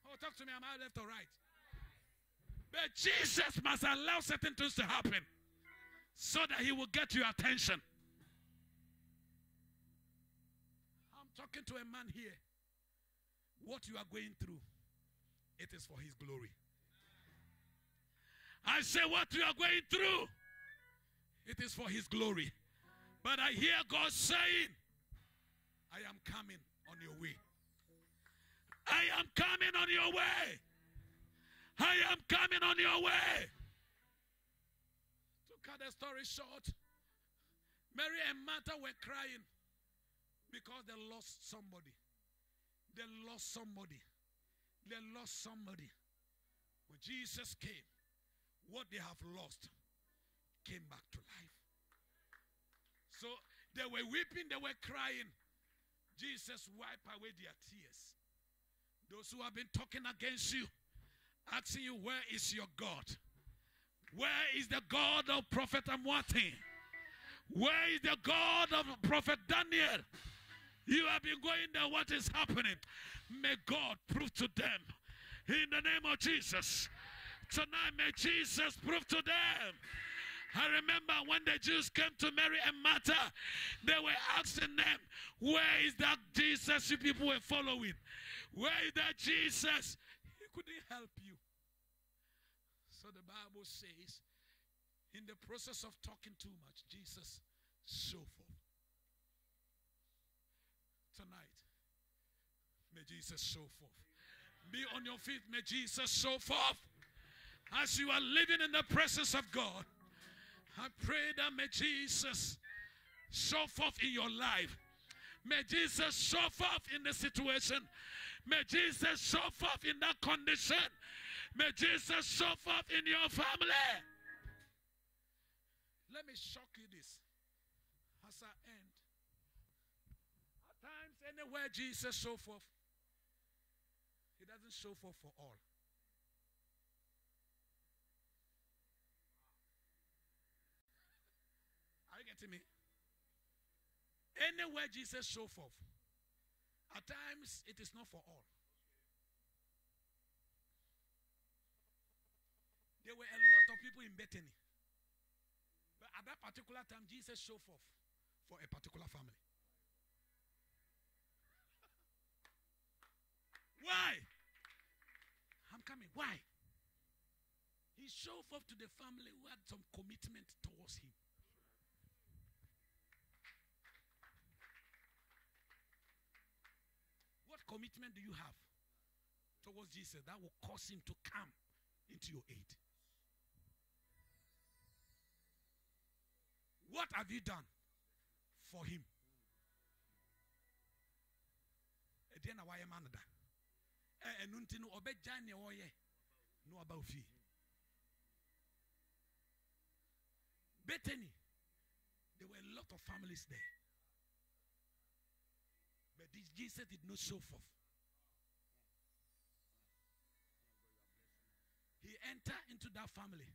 Oh, talk to me. Am I left or right? But Jesus must allow certain things to happen so that he will get your attention. I'm talking to a man here. What you are going through, it is for his glory. I say, what you are going through, it is for his glory. But I hear God saying, I am coming on your way. I am coming on your way. I am coming on your way. To cut the story short, Mary and Martha were crying because they lost somebody. They lost somebody. They lost somebody. When Jesus came, what they have lost came back to life. So they were weeping, they were crying. Jesus wiped away their tears. Those who have been talking against you, asking you, Where is your God? Where is the God of Prophet Amwati? Where is the God of Prophet Daniel? You have been going there. What is happening? May God prove to them in the name of Jesus. Tonight, may Jesus prove to them. I remember when the Jews came to Mary and Martha, they were asking them, Where is that Jesus you people were following? Where is that Jesus? He couldn't help you. So the Bible says, in the process of talking too much, Jesus show forth. Tonight, may Jesus show forth. Be on your feet, may Jesus show forth. As you are living in the presence of God, I pray that may Jesus show forth in your life. May Jesus show forth in the situation. May Jesus show forth in that condition. May Jesus show forth in your family. Let me shock you this as I end. At times, anywhere Jesus show forth, he doesn't show forth for all. Are you me? Anywhere Jesus show forth, At times, it is not for all. There were a lot of people in Bethany. But at that particular time, Jesus showed forth for a particular family. Why? I'm coming. Why? He showed forth to the family who had some commitment towards him. Commitment do you have towards Jesus that will cause him to come into your aid? What have you done for him? ɛdeɛ na wayɛ ma no da ɛno nti no ɔbɛgya nea ɔyɛ na waba wo there were a lot of families there but this jesus did not show forth he entered into that family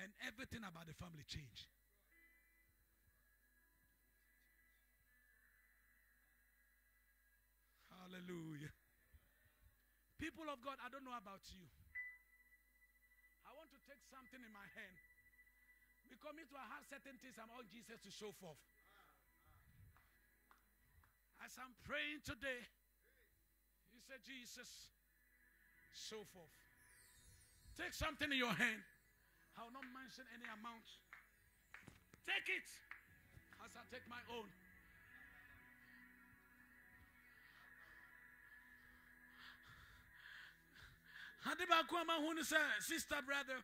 and everything about the family changed Hallelujah. People of God, I don't know about you. I want to take something in my hand. Because I have certain things I want Jesus to show forth. As I'm praying today, you said, Jesus, so forth. Take something in your hand. I will not mention any amount. Take it as I take my own. sister brother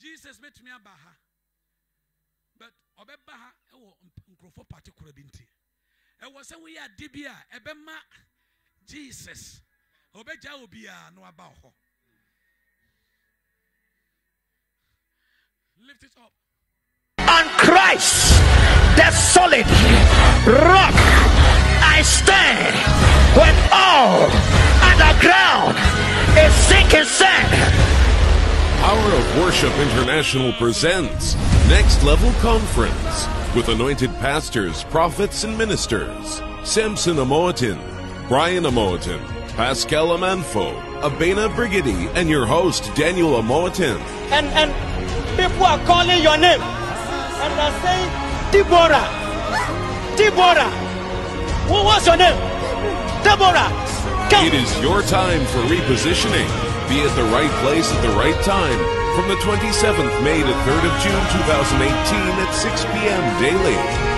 jesus mɛtumi me ha but ɔbɛba ha ɛwɔ mp- nkurɔfoɔ particular bi nti. Ɛwɔ sɛ woyɛ ade bi a ɛbɛma jesus. Ɔbɛgya obiara na waba hɔ. Lift it up. On Christ, the solid rock, I stand when all other ground. Is sinking sand. Power of Worship International presents Next Level Conference with anointed pastors, prophets, and ministers. Samson Amoateng, Brian Amoateng, Pascal Amanfo, Abena Brigidi, and your host, Daniel Amoateng. And and people are calling your name and they're saying, Deborah, Deborah. What was your name? Deborah. Come. It is your time for repositioning. Be at the right place at the right time from the 27th May to 3rd of June 2018 at 6 p.m. daily,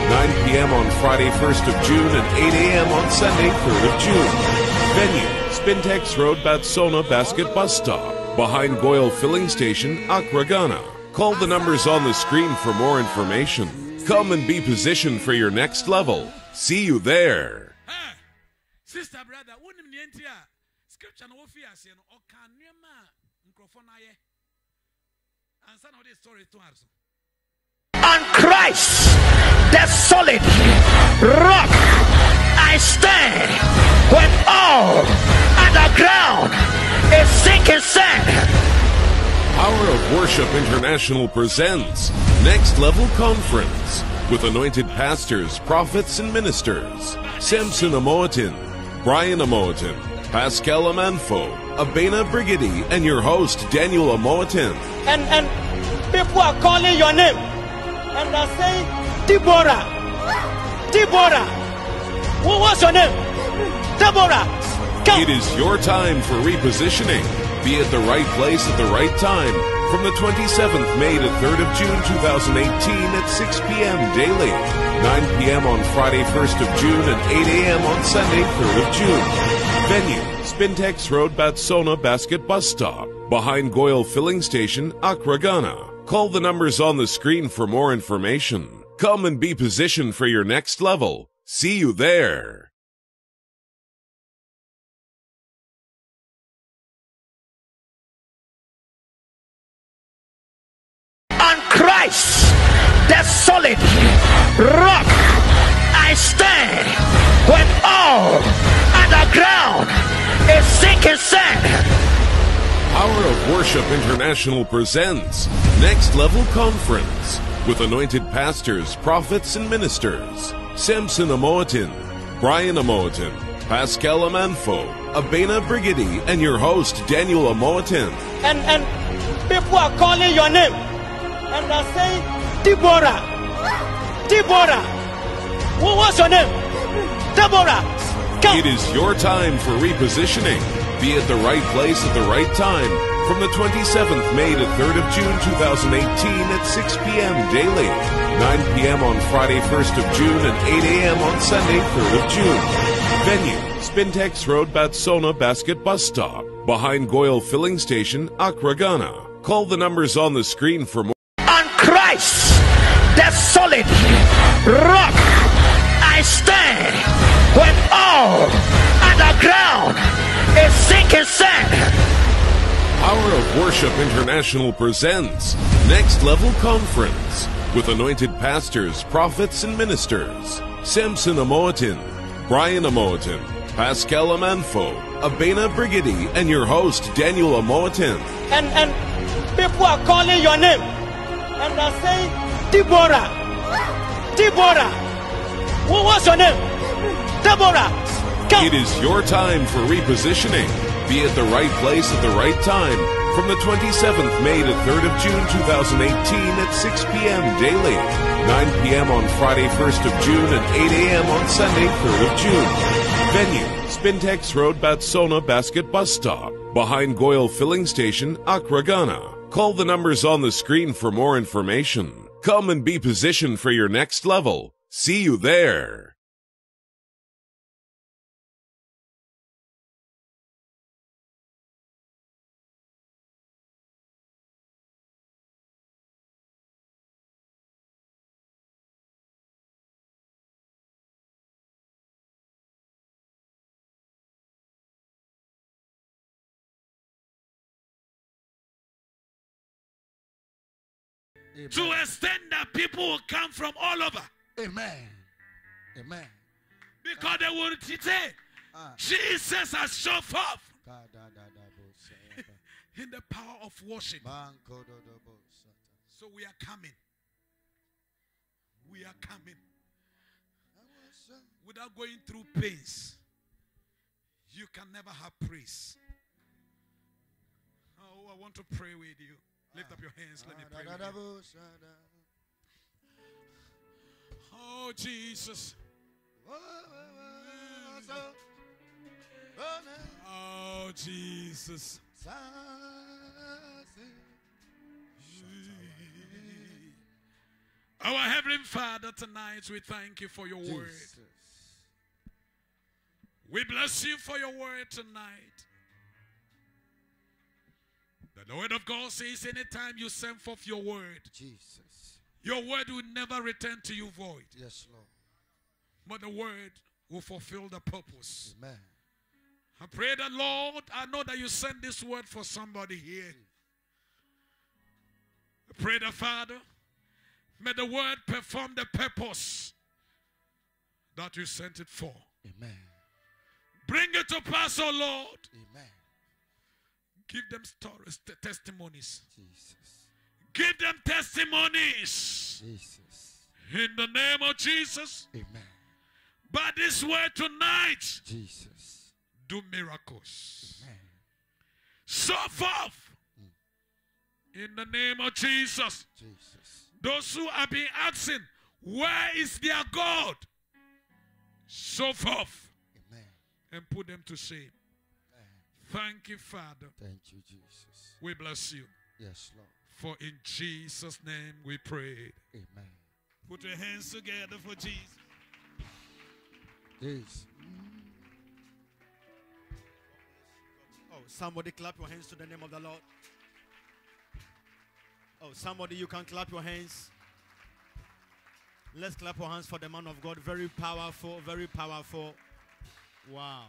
9 p.m. on Friday 1st of June, and 8 a.m. on Sunday 3rd of June. Venue, Spintex Road, Batsonaa Basket Bus Stop, behind GOIL Filling Station, Accra, Ghana. Call the numbers on the screen for more information. Come and be positioned for your next level. See you there. Sister brother scripture no wɔfii aseɛ no ɔka nneɛma a nkurɔfoɔ no ayɛ ansa na wode story to ar so on Christ, the solid rock, I stand when all other ground is sinking sand. Power of Worship International presents Next Level Conference with anointed pastors, prophets, and ministers. Samson Amoateng, Brian Amoateng, Pascal Amanfo, Abena Brigidi, and your host, Daniel Amoateng. And and people are calling your name and they're saying, Deborah, Deborah. What was your name? Deborah. Come. It is your time for repositioning. Be at the right place at the right time from the 27th May to 3rd of June 2018 at 6 p.m. daily, 9 p.m. on Friday 1st of June, and 8 a.m. on Sunday 3rd of June. Venue, Spintex Road, Batsonaa Basket Bus Stop, behind GOIL Filling Station, Accra, Ghana. Call the numbers on the screen for more information. Come and be positioned for your next level. See you there. Christ, the solid rock, I stand when all other ground is sinking sand. Power of Worship International presents Next Level Conference with anointed pastors, prophets, and ministers. Samson Amoateng, Brian Amoateng, Pascal Amanfo, Abena Brigidi, and your host, Daniel Amoateng. And and people are calling your name. And they're saying, Deborah. Deborah. What, was your name? Deborah. Come. It is your time for repositioning. Be at the right place at the right time from the 27th May to 3rd of June 2018 at 6 p.m. daily, 9 p.m. on Friday 1st of June, and 8 a.m. on Sunday 3rd of June. Venue, Spintex Road, Batsonaa Basket Bus Stop, behind GOIL Filling Station, Accra, Ghana. Call the numbers on the screen for more. on Christ, the solid rock, sand. Power of Worship International presents Next Level Conference with anointed pastors, prophets, and ministers. Samson Amoateng, Brian Amoateng, Pascal Amanfo, Abena Brigidi, and your host, Daniel Amoateng. And and people are calling your name. And they're saying, Deborah. Deborah. What, was your name? Deborah. Come. It is your time for repositioning. Be at the right place at the right time from the 27th May to 3rd of June 2018 at 6 p.m. daily, 9 p.m. on Friday 1st of June, and 8 a.m. on Sunday 3rd of June. Venue, Spintex Road, Batsonaa Basket Bus Stop, behind GOIL Filling Station, Accra, Ghana. Call the numbers on the screen for more information. Come and be positioned for your next level. See you there. To extend that people will come from all over. Amen. Amen. Because they will say, Ah. Jesus has shown forth in the power of worship. Ban ko do do bo sa ta. So we are coming. We are coming without going through pains. You can never have praise. Oh, I want to pray with you. Lift up your hands. Let me pray da with you. bo sa da. Oh, Jesus. Oh, Jesus. Our Heavenly Father, tonight we thank you for your word. Jesus. We bless you for your word tonight. The word of God says, anytime you send forth your word, Jesus. your word will never return to you void, Yes, Lord. but the word will fulfill the purpose. Amen. I pray that, Lord, I know that you sent this word for somebody here. I pray the Father, may the word perform the purpose that you sent it for. Amen. Bring it to pass, oh Lord. Amen. Give them stories, te- testimonies. Jesus. Give them testimonies Jesus. in the name of Jesus. Amen. By this word tonight, Jesus. do miracles. Amen. So forth mm. in the name of Jesus. Jesus. Those who have been asking, where is their God? So forth Amen. and put them to shame. Thank you, Father. Thank you, Jesus. We bless you. Yes, Lord. For in Jesus' name we pray. Amen. Put your hands together for Jesus. Yes. Oh, somebody clap your hands to the name of the Lord. Oh, somebody, you can clap your hands. Let's clap our hands for the man of God. Very powerful, very powerful. Wow.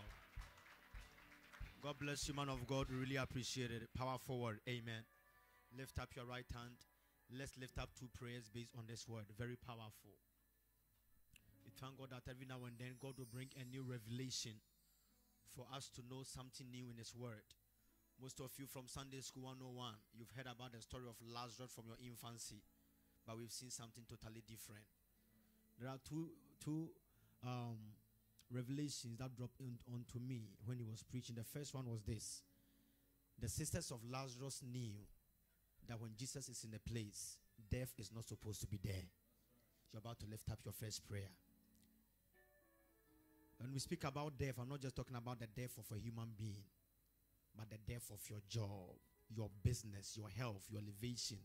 God bless you, man of God. Really appreciate it. Powerful word. Amen. Lift up your right hand. Let's lift up two prayers based on this word. Very powerful. We thank God that every now and then God will bring a new revelation for us to know something new in His Word. Most of you from Sunday School 101, you've heard about the story of Lazarus from your infancy, but we've seen something totally different. There are two, two um, revelations that dropped in, onto me when he was preaching. The first one was this The sisters of Lazarus knew that when Jesus is in a place, death is not supposed to be there. You're about to lift up your first prayer. When we speak about death, I'm not just talking about the death of a human being, but the death of your job, your business, your health, your elevation,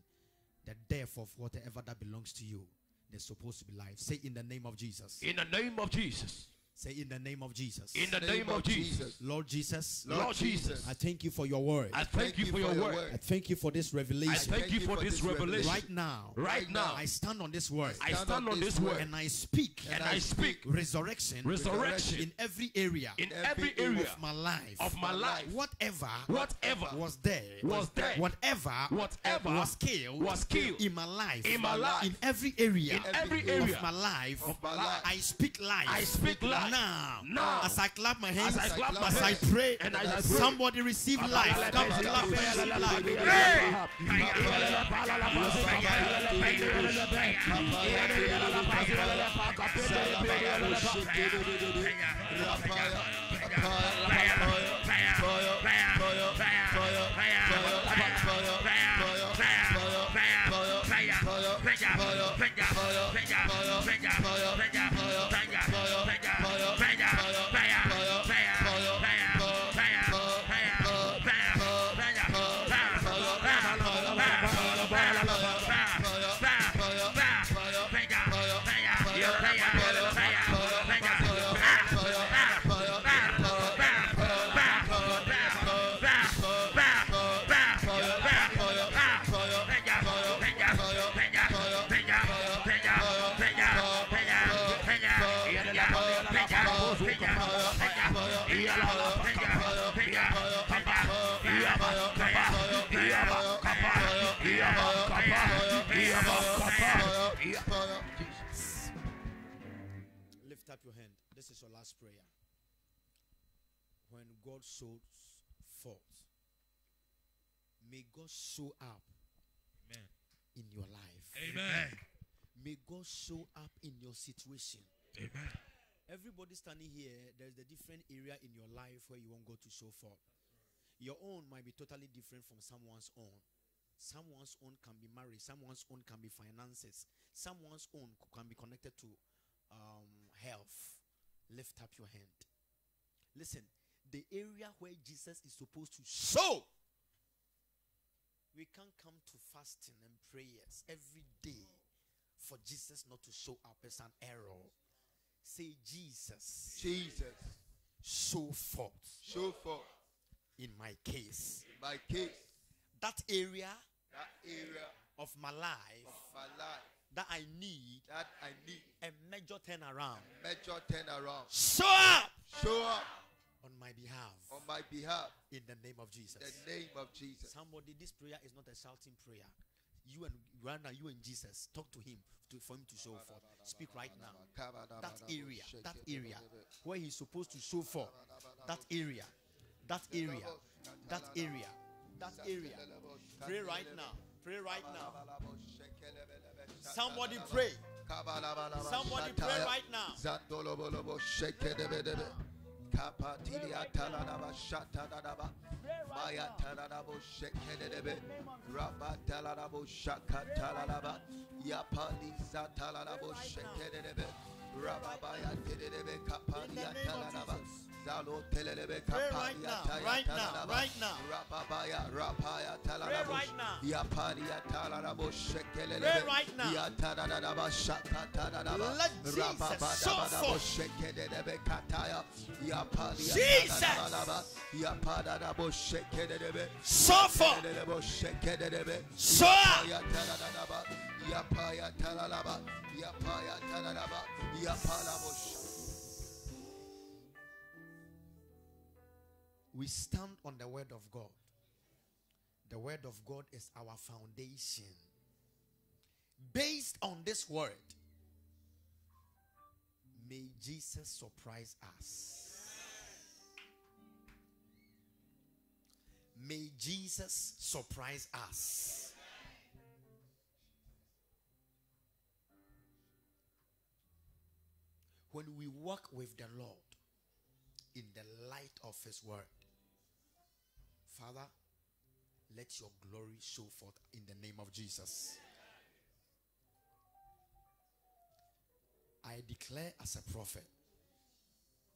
the death of whatever that belongs to you. There's supposed to be life. Say in the name of Jesus. In the name of Jesus. Say in the name of Jesus. In the name of Jesus. Lord Jesus. Lord Jesus. I thank you for your word. I thank you for your word. I thank you for this revelation. I revelation. thank you for this revelation. Right now. Right now. I stand on this word. I stand on this word and I speak. and I speak resurrection. resurrection in every area. in every area of my life. of my life. Whatever. Whatever was there. was there. Whatever. Whatever was killed. was killed in my life. in my life. In every area. In every of area my life. of my life. I speak life. I speak life. Now. Now. As I clap my hands. As I clap as I pray. And as I pray. Somebody receive life. Come clap and receive life. Hey! Lift up your hand. This is your last prayer. When God shows forth, may God show up Amen. in your life. Amen. May God show up in your situation. Amen. Everybody standing here, there's a different area in your life where you want God to show forth. Your own might be totally different from someone's own. Someone's own can be marriage, someone's own can be finances, someone's own can be connected to um, health. Lift up your hand. Listen, the area where Jesus is supposed to show. We can't come to fasting and prayers every day for Jesus not to show up as an error. Say, Jesus, Jesus, show forth show forth in my case. my case, That area that area of my life of my life that I need that I need a major turnaround. major turnaround. Show up Show up on my behalf on my behalf in the name of Jesus. in the name of Jesus. Somebody, this prayer is not a shouting prayer. You and right now, you and Jesus, talk to him to, for him to show forth. Speak right now. That area, that area where he's supposed to show forth. That area, that area, that area, that area. Pray right now. Pray right now. Somebody pray. Somebody pray right now. Zandolobolobo shekedebedebe. Kapatili atalanaba shatadadaba. Maya talanabo shekedebe. Rabatalanabo shakatalanaba. Yapali zatalanabo shekedebe. Rababaya dedebe kapali atalanaba. Pray right now, right now, right now. Talanabo. right now. Yapali atalanabo shekelebe. Pray right now. Let Jesus show forth. shekedebe kataya. Yapali Jesus. atalanaba. Yapadadabo shekedebe. Show forth. Show up. Yapaya talanaba. Yapaya talanaba. Yapaya talanaba. We stand on the word of God. The word of God is our foundation. Based on this word, may Jesus surprise us. May Jesus surprise us. when we walk with the Lord in the light of His word, Father, let your glory show forth in the name of Jesus. I declare as a prophet,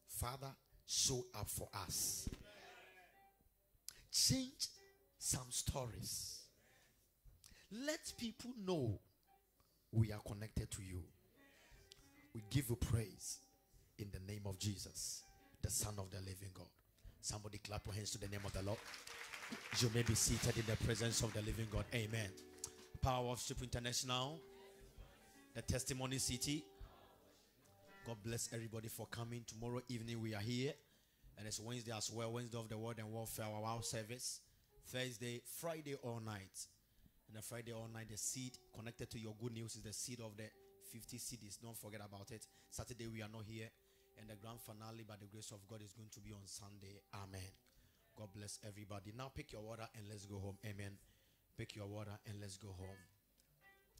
Father, show up for us. Change some stories. Let people know we are connected to you. We give you praise in the name of Jesus, the Son of the living God. Somebody clap your hands to the name of the Lord. You may be seated in the presence of the living God. Amen. Power of Worship International, the Testimony City. God bless everybody for coming. Tomorrow evening we are here. And it's Wednesday as well. Wednesday of the Word and Warfare, our service. Thursday, Friday all night. And the Friday all night, the seed connected to your good news is the seed of the 50 cities. Don't forget about it. Saturday we are not here. And the grand finale, by the grace of God, is going to be on Sunday. Amen. God bless everybody. Now pick your water and let's go home. Amen. Pick your water and let's go home.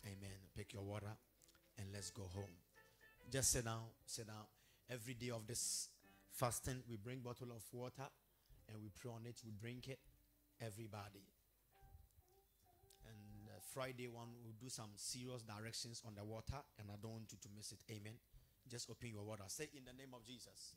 Amen. Pick your water and let's go home. Just sit down. Sit down. Every day of this fasting, we bring bottle of water and we pray on it. We drink it. Everybody. And uh, Friday one, we'll do some serious directions on the water, and I don't want you to miss it. Amen. Just open your water. Say in the name of Jesus.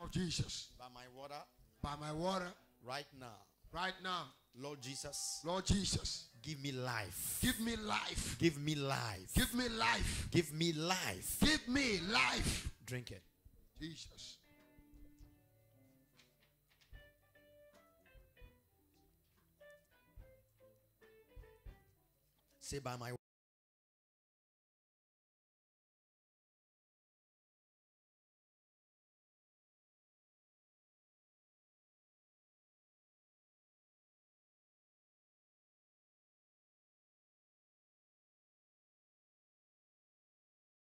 Of Jesus. By my water, By my water, right now, right now, Lord Jesus, Lord Jesus, give me life. give me life. Give me life. Give me life. Give me life. Give me life. Drink it. Jesus. Say by my